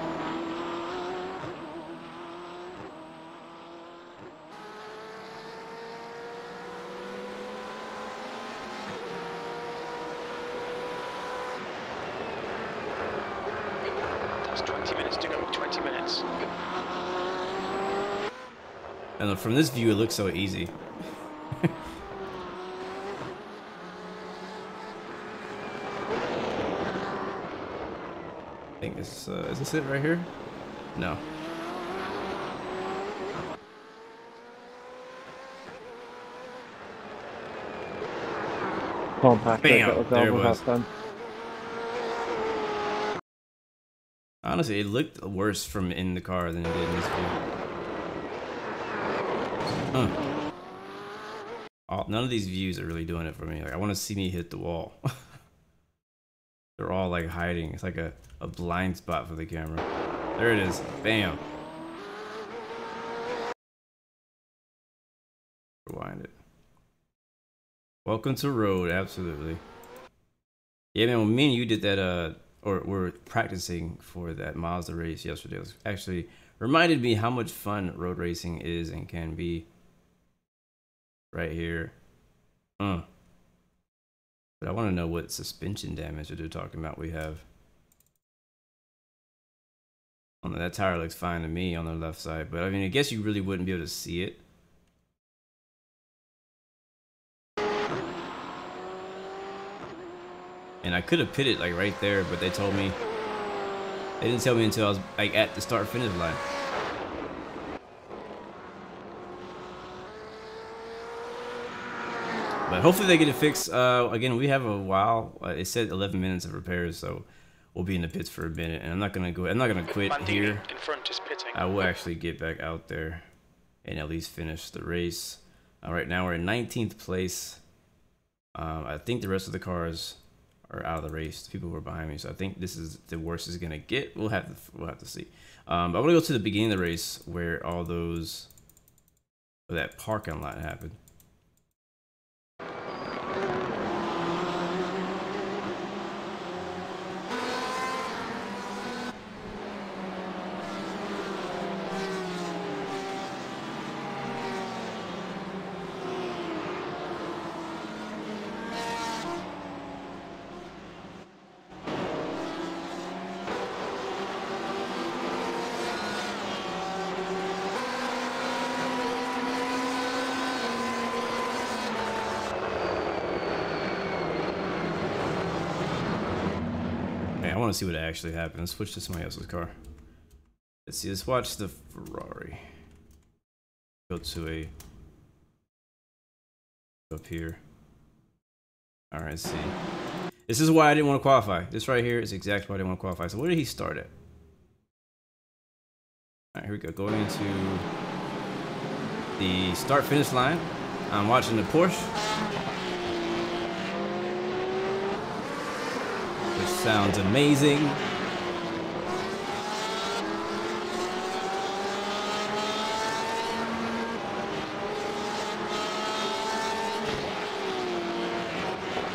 That's 20 minutes to go. 20 minutes. And from this view, it looks so easy. I think this uh, is this it right here? No. Compact. Bam! There it was. Honestly, it looked worse from in the car than it did in this view. All, none of these views are really doing it for me. Like I want to see me hit the wall. They're all like hiding. It's like a, a blind spot for the camera. There it is. Bam. Rewind it. Welcome to road, absolutely. Yeah, man. When me and you did that, uh, or were practicing for that Mazda race yesterday, it was actually reminded me how much fun road racing is and can be. Right here. Uh. But I want to know what suspension damage they're talking about we have. Oh, no, that tire looks fine to me on the left side, but I mean, I guess you really wouldn't be able to see it. And I could have pitted like right there, but they told me they didn't tell me until I was like at the start finish line. But hopefully they get it fixed. Uh, again, we have a while. Uh, it said 11 minutes of repairs, so we'll be in the pits for a minute. And I'm not gonna go. I'm not gonna quit Bandini here. in front is pitting. I will actually get back out there and at least finish the race. Uh, right now we're in 19th place. Um, I think the rest of the cars are out of the race. The people who are behind me, so I think this is the worst is gonna get. We'll have to we'll have to see. Um, I want to go to the beginning of the race where all those that parking lot happened. Want to see what actually happened. Let's switch to somebody else's car. Let's see. Let's watch the Ferrari. Go to a up here. All right, let's see. This is why I didn't want to qualify. This right here is exactly why I didn't want to qualify. So where did he start at? All right, here we go. Going into the start finish line. I'm watching the Porsche. Which sounds amazing.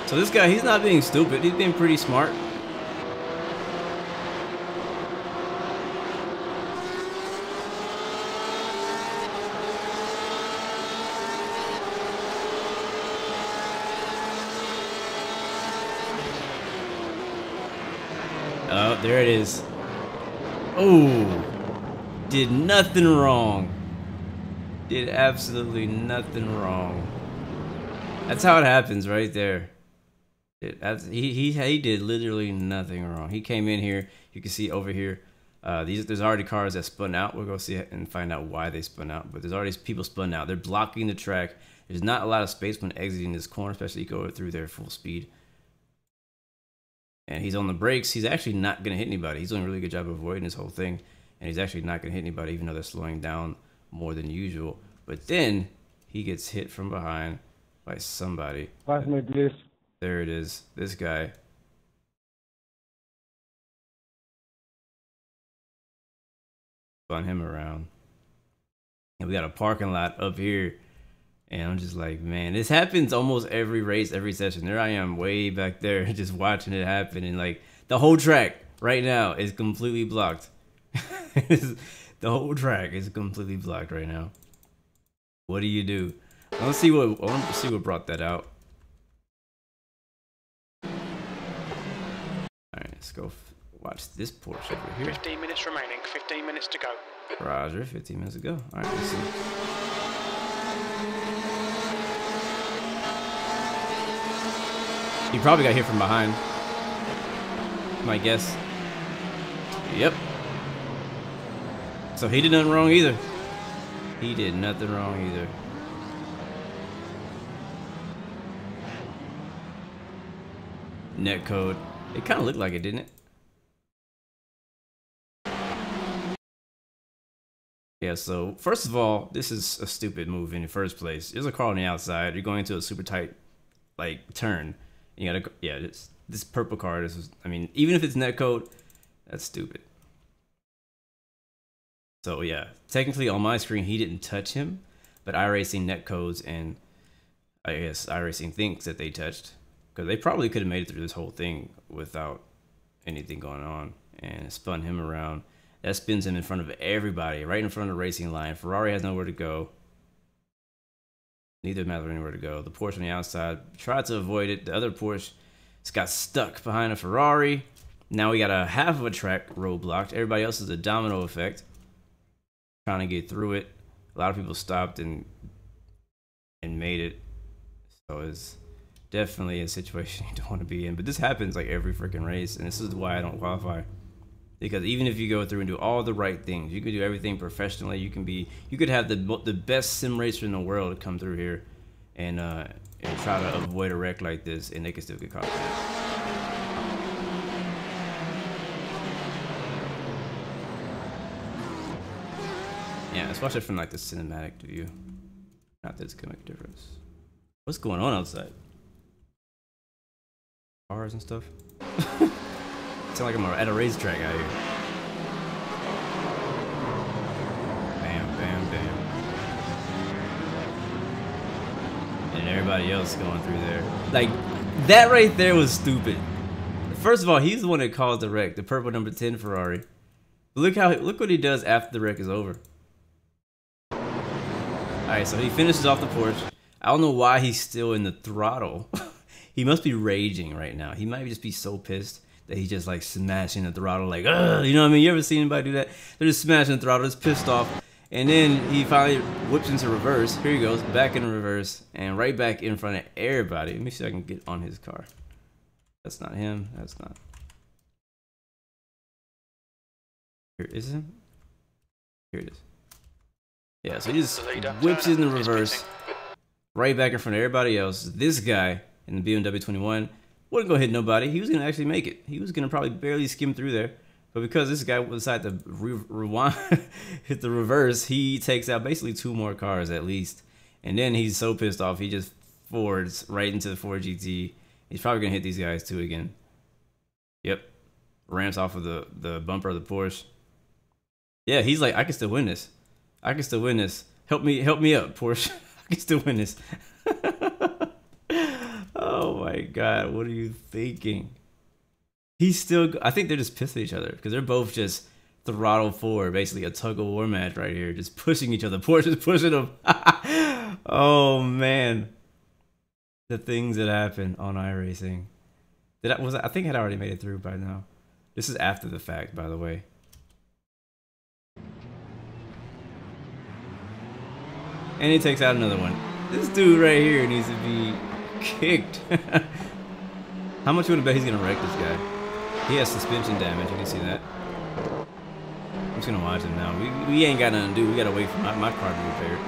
So this guy, he's not being stupid. He's being pretty smart. Oh, there it is. Oh, did nothing wrong. Did absolutely nothing wrong. That's how it happens right there. It, he, he, he did literally nothing wrong. He came in here. You can see over here. Uh, these there's already cars that spun out. We'll go see and find out why they spun out. But there's already people spun out. They're blocking the track. There's not a lot of space when exiting this corner, especially going through there full speed and he's on the brakes, he's actually not going to hit anybody. He's doing a really good job of avoiding this whole thing, and he's actually not going to hit anybody, even though they're slowing down more than usual. But then he gets hit from behind by somebody. Pass me, please. There it is. This guy. Spun him around. And we got a parking lot up here and I'm just like, man, this happens almost every race, every session. There I am, way back there, just watching it happen, and like the whole track right now is completely blocked. the whole track is completely blocked right now. What do you do? I Let's see what I want to see what brought that out. All right, let's go watch this Porsche over here. 15 minutes remaining. 15 minutes to go. Roger, 15 minutes to go. All right, let's see. He probably got hit from behind. My guess. Yep. So he did nothing wrong either. He did nothing wrong either. Net code. It kind of looked like it, didn't it? Yeah, so first of all, this is a stupid move in the first place. There's a car on the outside. You're going into a super tight, like, turn. You gotta, yeah, this, this purple card is, I mean, even if it's netcode, that's stupid. So yeah, technically on my screen, he didn't touch him, but iRacing netcodes and I guess iRacing thinks that they touched because they probably could have made it through this whole thing without anything going on and spun him around. That spins him in front of everybody, right in front of the racing line. Ferrari has nowhere to go. Neither of them Matter anywhere to go. The Porsche on the outside tried to avoid it. The other Porsche just got stuck behind a Ferrari. Now we got a half of a track roadblocked. Everybody else is a domino effect. Trying to get through it. A lot of people stopped and and made it. So it's definitely a situation you don't want to be in. But this happens like every freaking race, and this is why I don't qualify because even if you go through and do all the right things you could do everything professionally. You can be you could have the the best sim racer in the world come through here and uh and try to avoid a wreck like this and they can still get caught. Yeah let's watch it from like the cinematic view. Not that it's gonna make a difference. What's going on outside? Cars and stuff sound like I'm at a racetrack out here. Bam, bam, bam. And everybody else going through there. Like, that right there was stupid. First of all, he's the one that caused the wreck, the purple number 10 Ferrari. Look how look what he does after the wreck is over. Alright, so he finishes off the Porsche. I don't know why he's still in the throttle. he must be raging right now. He might just be so pissed that he's just like smashing the throttle, like, Ugh! you know what I mean? You ever seen anybody do that? They're just smashing the throttle, just pissed off. And then he finally whips into reverse. Here he goes, back in reverse, and right back in front of everybody. Let me see if I can get on his car. That's not him. That's not. Here is him. Here it is. Yeah, so he just whips in the reverse, right back in front of everybody else. This guy in the BMW 21 wasn't gonna hit nobody. He was gonna actually make it. He was gonna probably barely skim through there. But because this guy decided to re rewind, hit the reverse, he takes out basically two more cars at least. And then he's so pissed off, he just forwards right into the Ford GT. He's probably gonna hit these guys too again. Yep. Ramps off of the, the bumper of the Porsche. Yeah, he's like, I can still win this. I can still win this. Help me, help me up, Porsche. I can still win this. oh my god, what are you thinking? He's still. I think they're just pissed at each other because they're both just throttle forward, basically a tug of war match right here, just pushing each other. Porsche is pushing them. oh man, the things that happen on iRacing. Did I was I, think I'd already made it through by now. This is after the fact, by the way. And he takes out another one. This dude right here needs to be kicked. How much would I bet he's gonna wreck this guy? He has suspension damage, you can see that. I'm just gonna watch him now. We, we ain't got nothing to do. We gotta wait for my, my car to be repaired.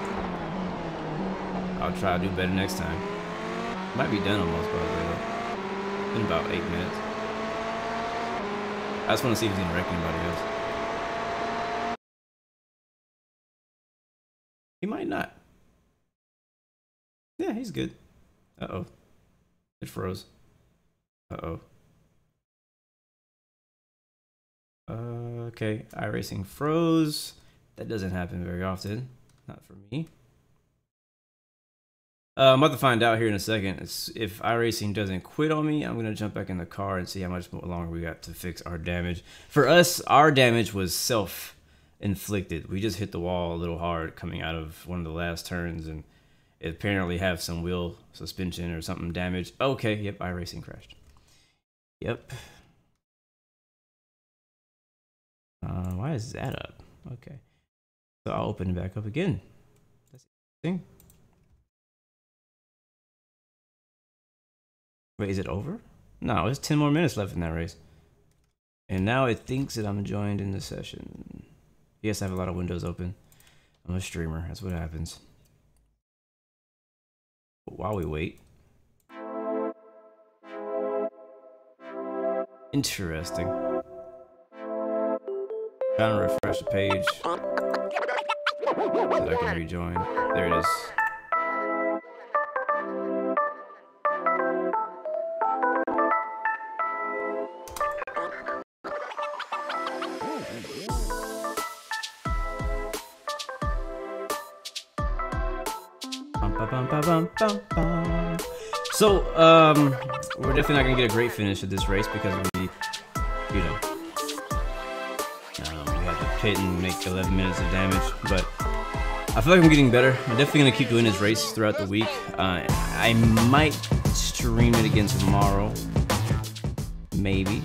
I'll try to do better next time. Might be done almost, probably, though. In about eight minutes. I just want to see if he's gonna wreck anybody else. He might not. Yeah, he's good. Uh-oh. It froze. Uh-oh. Uh, okay, iRacing froze. That doesn't happen very often. Not for me. Uh, I'm about to find out here in a second. It's, if iRacing doesn't quit on me, I'm going to jump back in the car and see how much longer we got to fix our damage. For us, our damage was self-inflicted. We just hit the wall a little hard coming out of one of the last turns and apparently have some wheel suspension or something damaged. Okay, yep, iRacing crashed. Yep. Uh, why is that up? Okay. So I'll open it back up again. That's interesting. Wait, is it over? No, there's 10 more minutes left in that race. And now it thinks that I'm joined in the session. Yes, I have a lot of windows open. I'm a streamer. That's what happens. While we wait. Interesting. Trying to refresh the page. So I can rejoin. There it is. So, um, we're definitely not gonna get a great finish at this race because we, you know, um, we had to pit and make 11 minutes of damage. But I feel like I'm getting better. I'm definitely gonna keep doing this race throughout the week. Uh, I might stream it again tomorrow, maybe.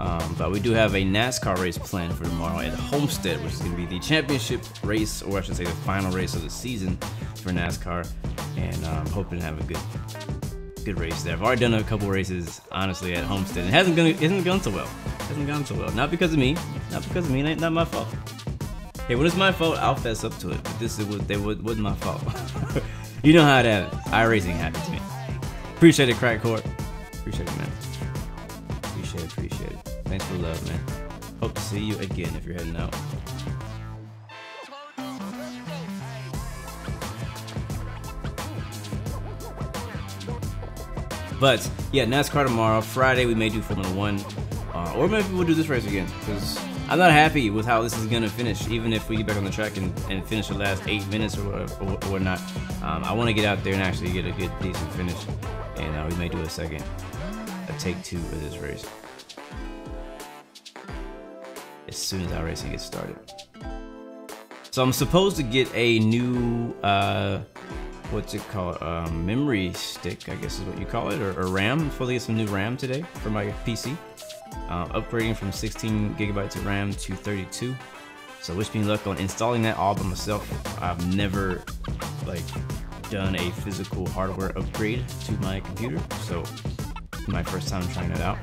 Um, but we do have a NASCAR race planned for tomorrow at Homestead, which is going to be the championship race, or I should say the final race of the season for NASCAR. And I'm um, hoping to have a good good race there. I've already done a couple races, honestly, at Homestead. It hasn't gone, hasn't gone so well. It hasn't gone so well. Not because of me. Not because of me. It ain't not my fault. Hey, when it's my fault, I'll fess up to it. But this is what they would wasn't my fault. you know how that iRacing happened to me. Appreciate it, Crack Court. Appreciate it, man. Thanks for the love, man. Hope to see you again if you're heading out. But yeah, NASCAR tomorrow. Friday we may do Formula One, uh, or maybe we'll do this race again because I'm not happy with how this is gonna finish. Even if we get back on the track and, and finish the last eight minutes or, whatever, or, or whatnot, um, I want to get out there and actually get a good, decent finish. And uh, we may do a second, a take two of this race as soon as I our racing gets started. So I'm supposed to get a new, uh, what's it called, um, memory stick, I guess is what you call it, or, or RAM. I'm supposed to get some new RAM today for my PC. Uh, upgrading from 16 gigabytes of RAM to 32. So wish me luck on installing that all by myself. I've never like done a physical hardware upgrade to my computer, so my first time trying it out.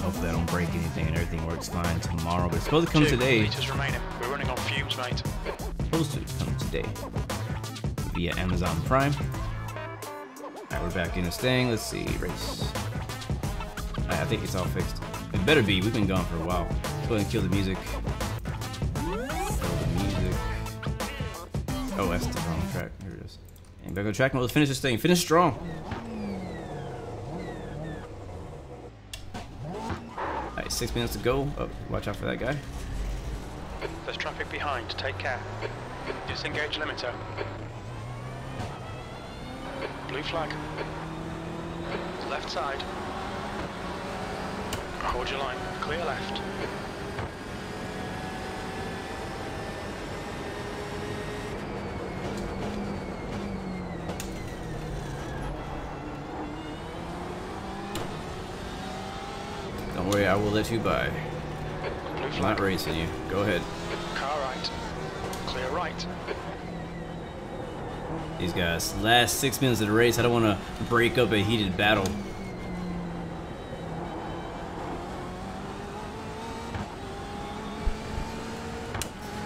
Hopefully I don't break anything and everything works fine tomorrow. But it's supposed to come today. Meters remaining. We're running on fumes, mate. Supposed to come today via Amazon Prime. Alright, we're back in this thing. Let's see, race. I think it's all fixed. It better be. We've been gone for a while. Let's go ahead and kill the music. Kill the music. Oh, that's the wrong track. Here it is. And back on track mode. Let's finish this thing. Finish strong. Six minutes to go. Oh, watch out for that guy. There's traffic behind. Take care. Disengage limiter. Blue flag. Left side. Hold your line. Clear left. Will let you by. Blue I'm not racing you. Go ahead. Car right. Clear right. These guys. Last six minutes of the race. I don't want to break up a heated battle.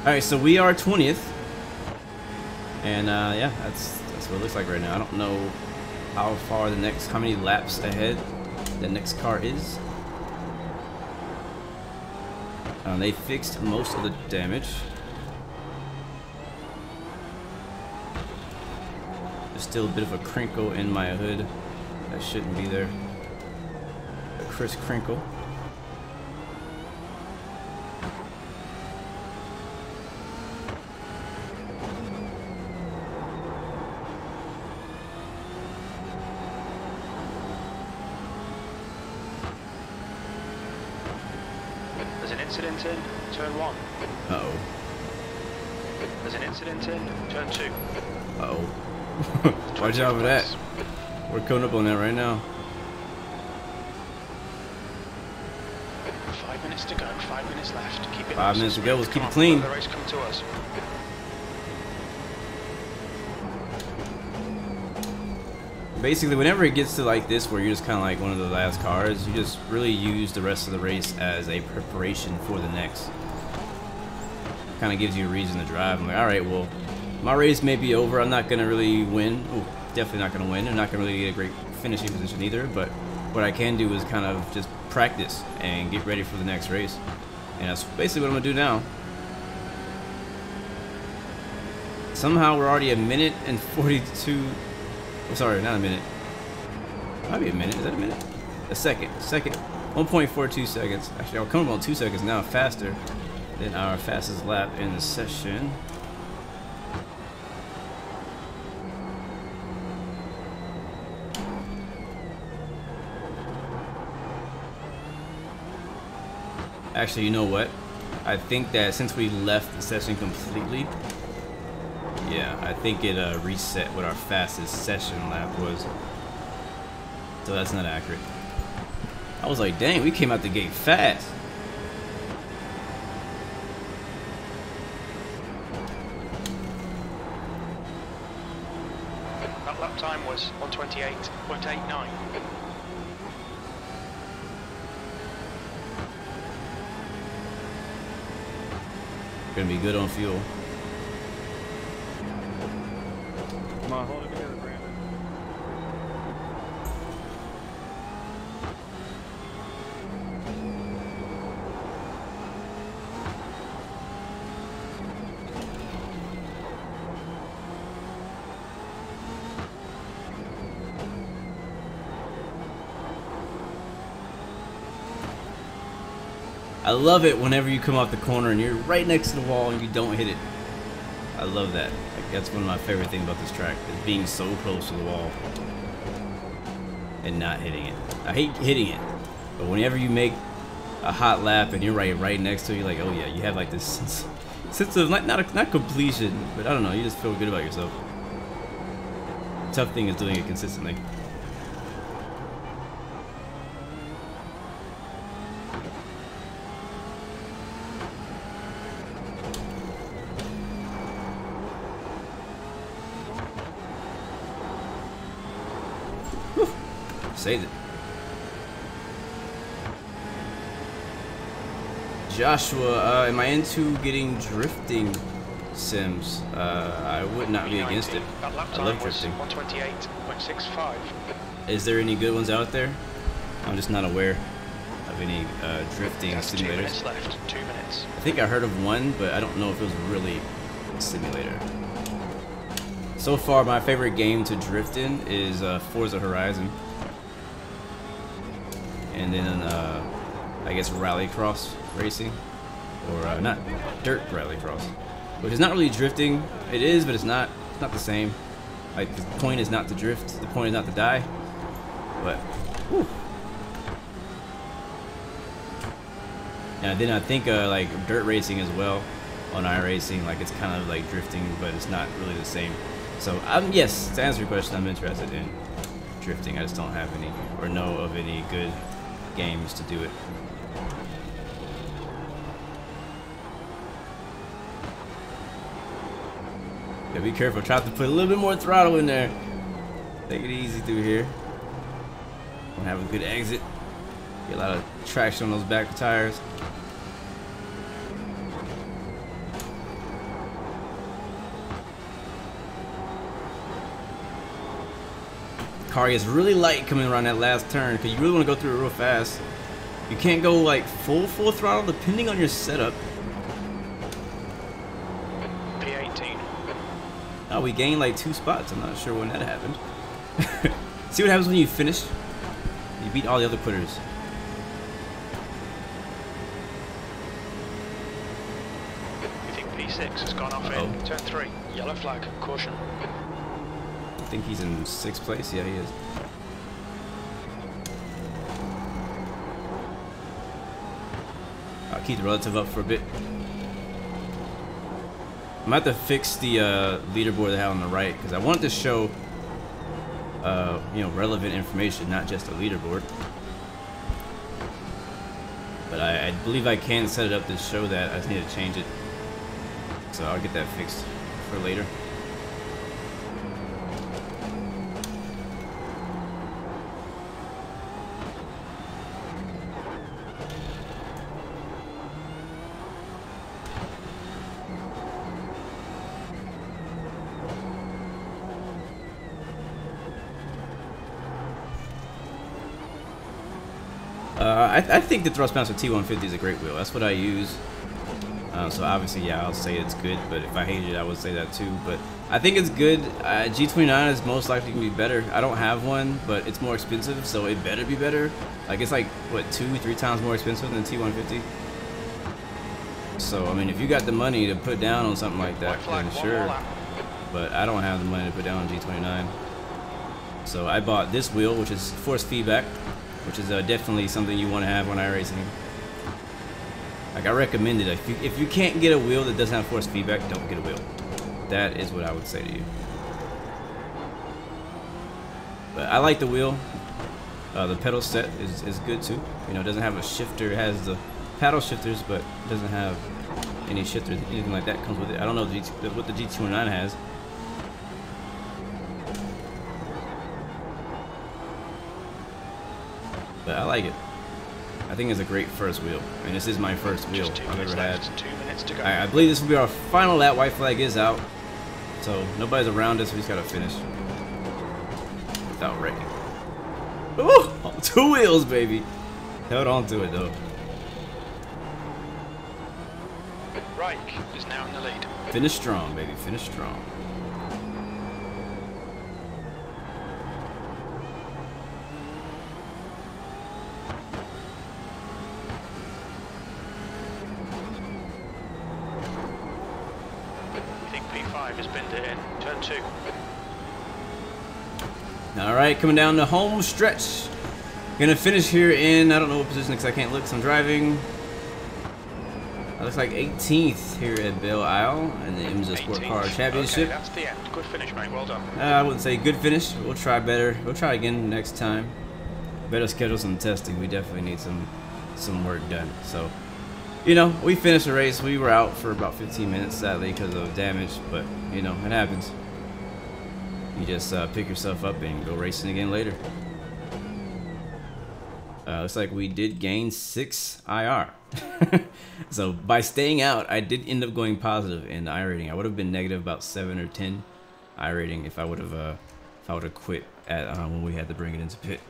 Alright, so we are 20th. And uh, yeah, that's that's what it looks like right now. I don't know how far the next, how many laps ahead the next car is. Um, they fixed most of the damage. There's still a bit of a crinkle in my hood. That shouldn't be there. A crisp crinkle. turn 2. Uh oh. Watch out for that. We're coming up on that right now. Five minutes to go, five minutes left. Keep it Five minutes to go, let's keep it clean. The race come to us. basically whenever it gets to like this where you're just kind of like one of the last cars you just really use the rest of the race as a preparation for the next Kind of gives you a reason to drive. I'm like, all right, well, my race may be over. I'm not gonna really win. Ooh, definitely not gonna win. I'm not gonna really get a great finishing position either. But what I can do is kind of just practice and get ready for the next race. And that's basically what I'm gonna do now. Somehow we're already a minute and 42 Oh, sorry, not a minute. Be a minute. Is that a minute? A second. Second. 1.42 seconds. Actually, I'm coming on two seconds now, faster than our fastest lap in the session. Actually, you know what? I think that since we left the session completely, yeah, I think it uh, reset what our fastest session lap was. So that's not accurate. I was like, dang, we came out the gate fast. Gonna be good on fuel. Come on, hold it. I love it whenever you come off the corner and you're right next to the wall and you don't hit it. I love that. Like, that's one of my favorite things about this track is being so close to the wall and not hitting it. I hate hitting it, but whenever you make a hot lap and you're right right next to it, you're like, oh yeah, you have like this sense, sense of not not not completion, but I don't know, you just feel good about yourself. Tough thing is doing it consistently. Saved it. Joshua, uh, am I into getting drifting sims? Uh, I would not be against it. I love drifting. 128.65. Is there any good ones out there? I'm just not aware of any uh, drifting That's two simulators. minutes left. Two minutes. I think I heard of one, but I don't know if it was really a simulator. So far, my favorite game to drift in is uh, Forza Horizon. And then uh, I guess rallycross racing, or uh, not dirt rallycross, which is not really drifting. It is, but it's not. It's not the same. Like the point is not to drift. The point is not to die. But, whew. and then I think uh, like dirt racing as well on iRacing, like it's kind of like drifting, but it's not really the same. So um, yes, to answer your question, I'm interested in drifting. I just don't have any or know of any good games to do it. Yeah, be careful. Try to put a little bit more throttle in there. Take it easy through here. Have a good exit. Get a lot of traction on those back tires. Car gets really light coming around that last turn because you really want to go through it real fast. You can't go like full full throttle depending on your setup. P18. Oh, we gained like two spots. I'm not sure when that happened. See what happens when you finish? You beat all the other quitters. We think P6 has gone off Uh-oh. in turn 3. Yellow flag. Caution. I think he's in sixth place. Yeah, he is. I'll keep the relative up for a bit. I'm about to fix the uh, leaderboard I have on the right because I wanted to show, uh, you know, relevant information, not just a leaderboard. But I, I believe I can set it up to show that. I just need to change it. So I'll get that fixed for later. Uh, I, I think the Thrustmaster T150 is a great wheel. That's what I use. Uh, so obviously, yeah, I'll say it's good. But if I hate it, I would say that too. But I think it's good. Uh, G29 is most likely gonna be better. I don't have one, but it's more expensive, so it better be better. Like it's like what two, three times more expensive than T150. So I mean, if you got the money to put down on something like that, then sure. But I don't have the money to put down on G29. So I bought this wheel, which is force feedback, which is uh, definitely something you want to have when iRacing. Like I recommend it. If you, if you can't get a wheel that doesn't have force feedback, don't get a wheel. That is what I would say to you. But I like the wheel. Uh, the pedal set is, is good too. You know, it doesn't have a shifter. It has the paddle shifters, but doesn't have any shifters, anything like that comes with it. I don't know what the GT29 has. But I like it. I think it's a great first wheel. I mean, this is my first wheel I've ever had. left. Two minutes to go. I, I believe this will be our final lap. White flag is out. So nobody's around us. We just gotta finish without wrecking. Ooh, two wheels, baby. Held on to it though. Reich is now in the lead. Finish strong, baby. Finish strong. We think P5 has binned it in. Turn 2. All right, coming down the home stretch. Gonna finish here in I don't know what position because I can't look. 'cause I'm driving. That looks like 18th here at Belle Isle in the IMSA Sport Car Championship. Okay, that's the end. Good finish, mate. Well done. Uh, I wouldn't say good finish. We'll try better. We'll try again next time. Better schedule some testing. We definitely need some some work done. So, you know, we finished the race. We were out for about 15 minutes, sadly, because of damage. But you know, it happens. You just uh, pick yourself up and go racing again later. Uh, looks like we did gain six IR. so by staying out, I did end up going positive in the iRating. I would have been negative about seven or ten iRating if I would have uh, if I would have quit at uh, when we had to bring it into pit.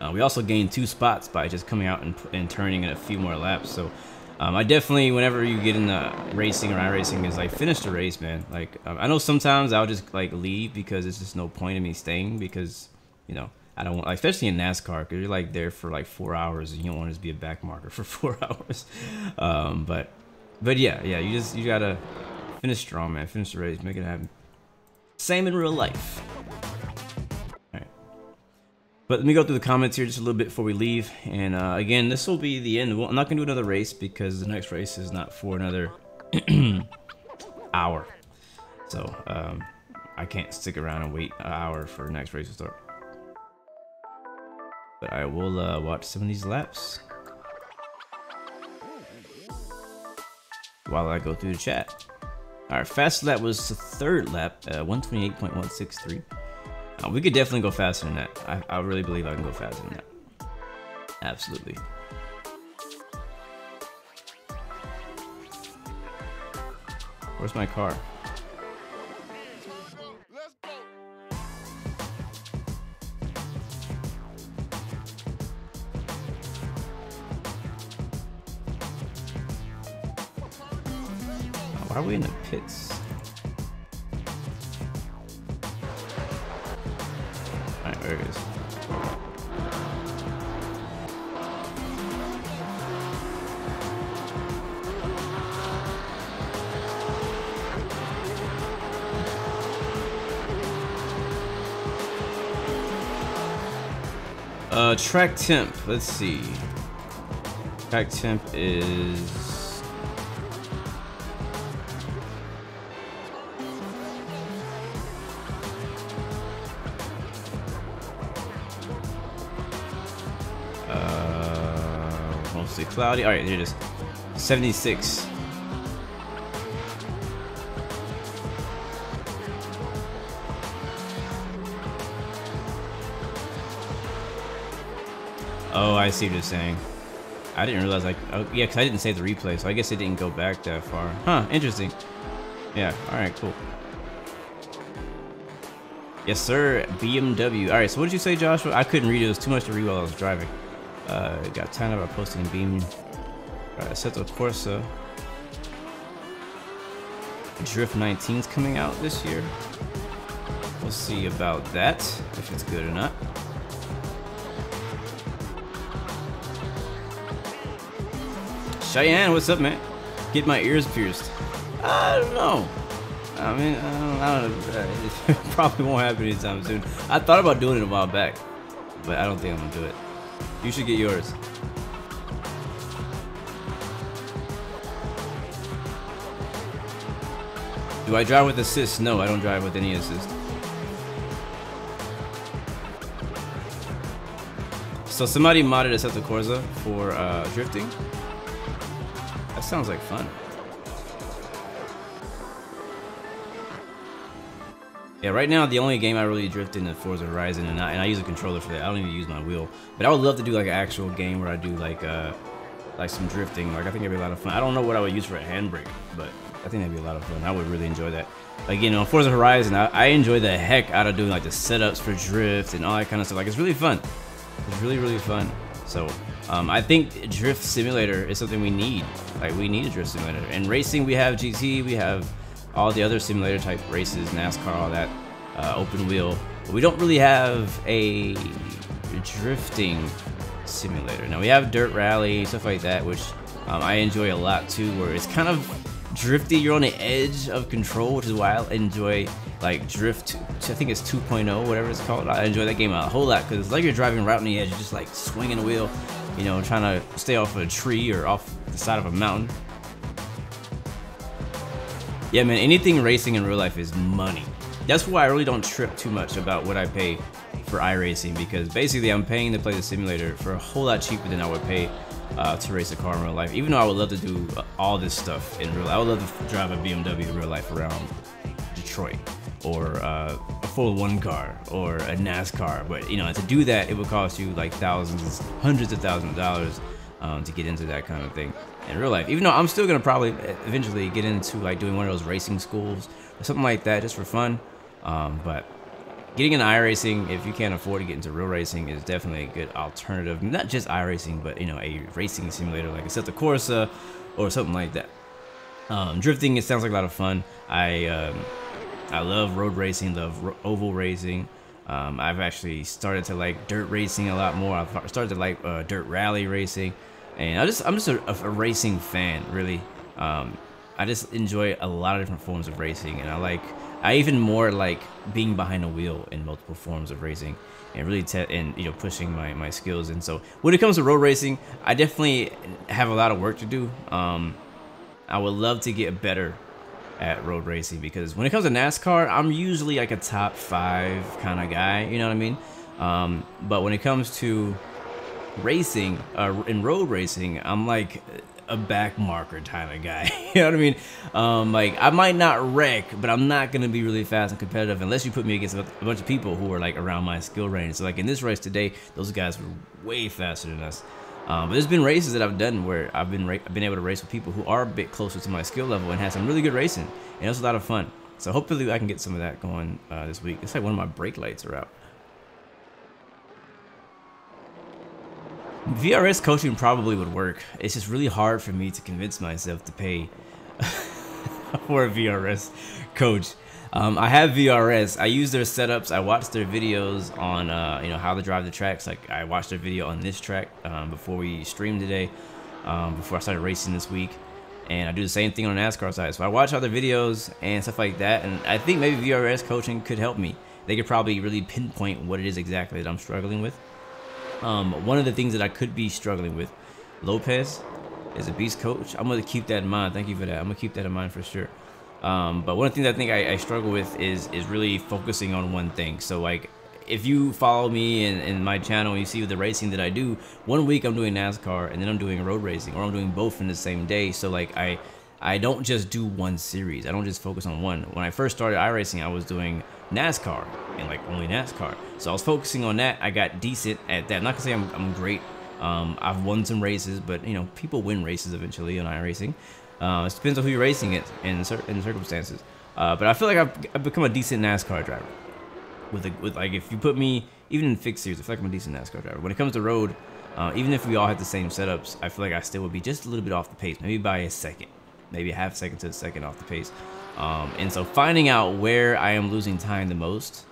Uh, we also gained two spots by just coming out and, and turning in a few more laps. So um, I definitely, whenever you get in the racing or iRacing, is like finish the race, man. Like um, I know sometimes I'll just like leave because there's just no point in me staying because you know I don't want, like, especially in NASCAR, because you're like there for like four hours, and you don't want to be a back marker for four hours. Um, but, but yeah, yeah, you just you gotta finish strong, man. Finish the race, make it happen. Same in real life. But let me go through the comments here just a little bit before we leave. And uh, again, this will be the end. Well, I'm not gonna do another race because the next race is not for another hour. So um, I can't stick around and wait an hour for the next race to start. But I will uh, watch some of these laps while I go through the chat. Right, fast lap was the third lap, uh, 128.163. Uh, we could definitely go faster than that. I, I really believe I can go faster than that. Absolutely. Where's my car? Why are we in the pits? Track temp. Let's see. Track temp is uh mostly cloudy. All right, there it is. 76. Oh, I see what you're saying. I didn't realize like oh, yeah, cause I didn't save the replay, so I guess it didn't go back that far. Huh? Interesting. Yeah. All right. Cool. Yes, sir. BMW. All right. So what did you say, Joshua? I couldn't read it. It was too much to read while I was driving. Uh, got tired about posting Beam. All right. Assetto Corsa. Drift 19's coming out this year. We'll see about that if it's good or not. Cheyenne, what's up, man? Get my ears pierced. I don't know. I mean, I don't, I don't know. It probably won't happen anytime soon. I thought about doing it a while back, but I don't think I'm gonna do it. You should get yours. Do I drive with assist? No, I don't drive with any assist. So somebody modded Assetto Corsa for uh, drifting. Sounds like fun. Yeah, right now the only game I really drift in is Forza Horizon, and I, and I use a controller for that. I don't even use my wheel. But I would love to do like an actual game where I do like uh, like some drifting. Like I think it'd be a lot of fun. I don't know what I would use for a handbrake, but I think that'd be a lot of fun. I would really enjoy that. Like you know, Forza Horizon, I, I enjoy the heck out of doing like the setups for drift and all that kind of stuff. Like it's really fun. It's really really fun. So um, I think Drift Simulator is something we need. Like we need a Drift Simulator. And racing, we have GT, we have all the other simulator type races, NASCAR, all that, uh, open wheel. But we don't really have a drifting simulator. Now we have Dirt Rally, stuff like that, which um, I enjoy a lot too, where it's kind of drifty. You're on the edge of control, which is why I enjoy like Dirt. I think it's 2.0, whatever it's called. I enjoy that game a whole lot because it's like you're driving right on the edge, you're just like swinging the wheel, you know, trying to stay off of a tree or off the side of a mountain. Yeah, man, anything racing in real life is money. That's why I really don't trip too much about what I pay for iRacing because basically I'm paying to play the simulator for a whole lot cheaper than I would pay uh, to race a car in real life. Even though I would love to do all this stuff in real, life. I would love to drive a BMW in real life around Detroit or uh, a Formula One car or a NASCAR. But you know, to do that, it would cost you like thousands, hundreds of thousands of dollars um, to get into that kind of thing in real life. Even though I'm still gonna probably eventually get into like doing one of those racing schools or something like that just for fun. Um, but getting into iRacing, if you can't afford to get into real racing, is definitely a good alternative. Not just iRacing, but you know, a racing simulator like Assetto Corsa or something like that. Um, drifting, it sounds like a lot of fun. I um, I love road racing, love oval racing. Um, I've actually started to like dirt racing a lot more. I've started to like uh, dirt rally racing, and I just I'm just a, a racing fan, really. Um, I just enjoy a lot of different forms of racing, and I like I even more like being behind a wheel in multiple forms of racing, and really te- and you know pushing my my skills. And so when it comes to road racing, I definitely have a lot of work to do. Um, I would love to get better at road racing because when it comes to NASCAR, I'm usually like a top five kind of guy. You know what I mean? Um, but when it comes to racing, uh, in road racing, I'm like a back marker kind of guy. you know what I mean? Um, like I might not wreck, but I'm not gonna be really fast and competitive unless you put me against a bunch of people who are like around my skill range. So like in this race today, those guys were way faster than us. Um, but there's been races that I've done where I've been I've been able to race with people who are a bit closer to my skill level and had some really good racing, and it was a lot of fun. So hopefully I can get some of that going uh, this week. It's like one of my brake lights are out. VRS coaching probably would work. It's just really hard for me to convince myself to pay for a VRS coach. Um, I have VRS. I use their setups. I watch their videos on uh, you know how to drive the tracks. Like I watched their video on this track um, before we streamed today, um, before I started racing this week, and I do the same thing on NASCAR side. So I watch other videos and stuff like that, and I think maybe VRS coaching could help me. They could probably really pinpoint what it is exactly that I'm struggling with. Um, one of the things that I could be struggling with, Lopez is a beast coach. I'm gonna keep that in mind. Thank you for that. I'm gonna keep that in mind for sure. Um, but one of the things I think I, I, struggle with is is really focusing on one thing. So like, if you follow me in, in my channel you see the racing that I do, one week I'm doing NASCAR and then I'm doing road racing, or I'm doing both in the same day. So like I I don't just do one series. I don't just focus on one. When I first started iRacing, I was doing NASCAR and like only NASCAR. So I was focusing on that. I got decent at that. I'm not gonna say I'm, I'm great. Um, I've won some races, but you know, people win races eventually on iRacing. Uh, it depends on who you're racing it in certain circumstances. Uh, but I feel like I've, I've, become a decent NASCAR driver. With a, with like if you put me even in fixed series, I feel like I'm a decent NASCAR driver. When it comes to road, uh, even if we all had the same setups, I feel like I still would be just a little bit off the pace, maybe by a second, maybe a half second to a second off the pace. Um, and so finding out where I am losing time the most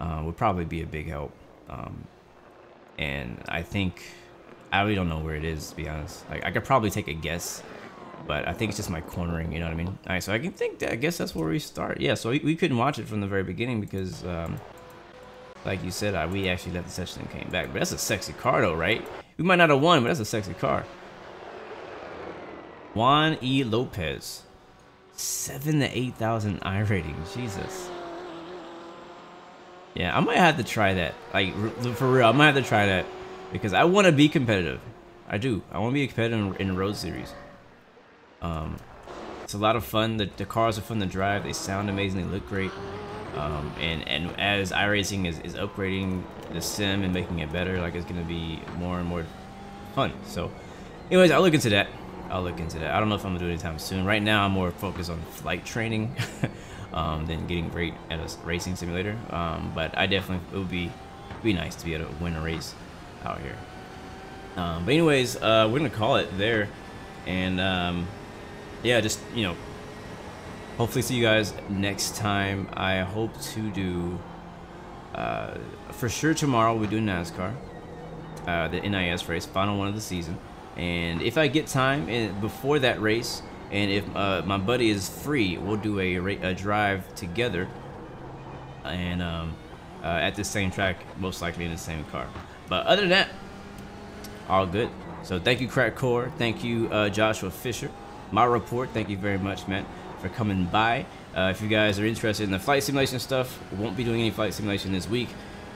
uh, would probably be a big help. Um, and I think I really don't know where it is to be honest. Like I could probably take a guess, but I think it's just my cornering. You know what I mean? All right, so I can think. That, I guess that's where we start. Yeah. So we, we couldn't watch it from the very beginning because, um, like you said, I, we actually left the session and came back. But that's a sexy car though, right? We might not have won, but that's a sexy car. Juan E. Lopez seven to eight thousand iRating jesus yeah i might have to try that like for real i might have to try that because i want to be competitive i do i want to be competitive in, in road series um it's a lot of fun the, the cars are fun to drive they sound amazing they look great um, and and as iRacing is, is upgrading the sim and making it better like it's gonna be more and more fun so anyways i'll look into that I'll look into that. I don't know if I'm gonna do it anytime soon. Right now, I'm more focused on flight training um, than getting great at a racing simulator. Um, but I definitely it would be be nice to be able to win a race out here. Um, but anyways, uh, we're gonna call it there, and um, yeah, just you know, hopefully see you guys next time. I hope to do uh, for sure tomorrow. We do NASCAR, uh, the NIS race, final one of the season. And if I get time and before that race, and if uh, my buddy is free, we'll do a, a drive together, and um, uh, at the same track, most likely in the same car. But other than that, all good. So thank you, Crack Core. Thank you, uh, Joshua Fisher. My report. Thank you very much, man, for coming by. Uh, if you guys are interested in the flight simulation stuff, won't be doing any flight simulation this week.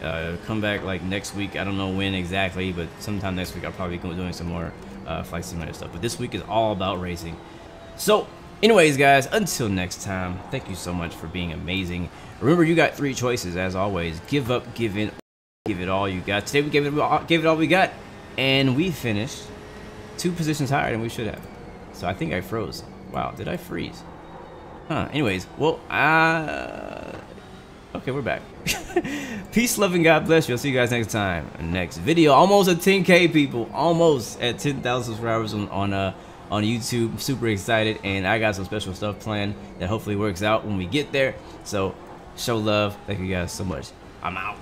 Uh, come back like next week. I don't know when exactly, but sometime next week I'll probably be doing some more uh, flight simulator stuff. But this week is all about racing. So, anyways, guys, until next time, thank you so much for being amazing. Remember, you got three choices as always: give up, give in, give it all you got. Today we gave it all, gave it all we got, and we finished two positions higher than we should have. So I think I froze. Wow, did I freeze? Huh. Anyways, well, uh, okay, we're back. Peace, love, and God bless you. I'll see you guys next time. Next video. Almost at 10k people. Almost at 10,000 subscribers on on uh on YouTube. Super excited, and I got some special stuff planned that hopefully works out when we get there. So show love. Thank you guys so much. I'm out.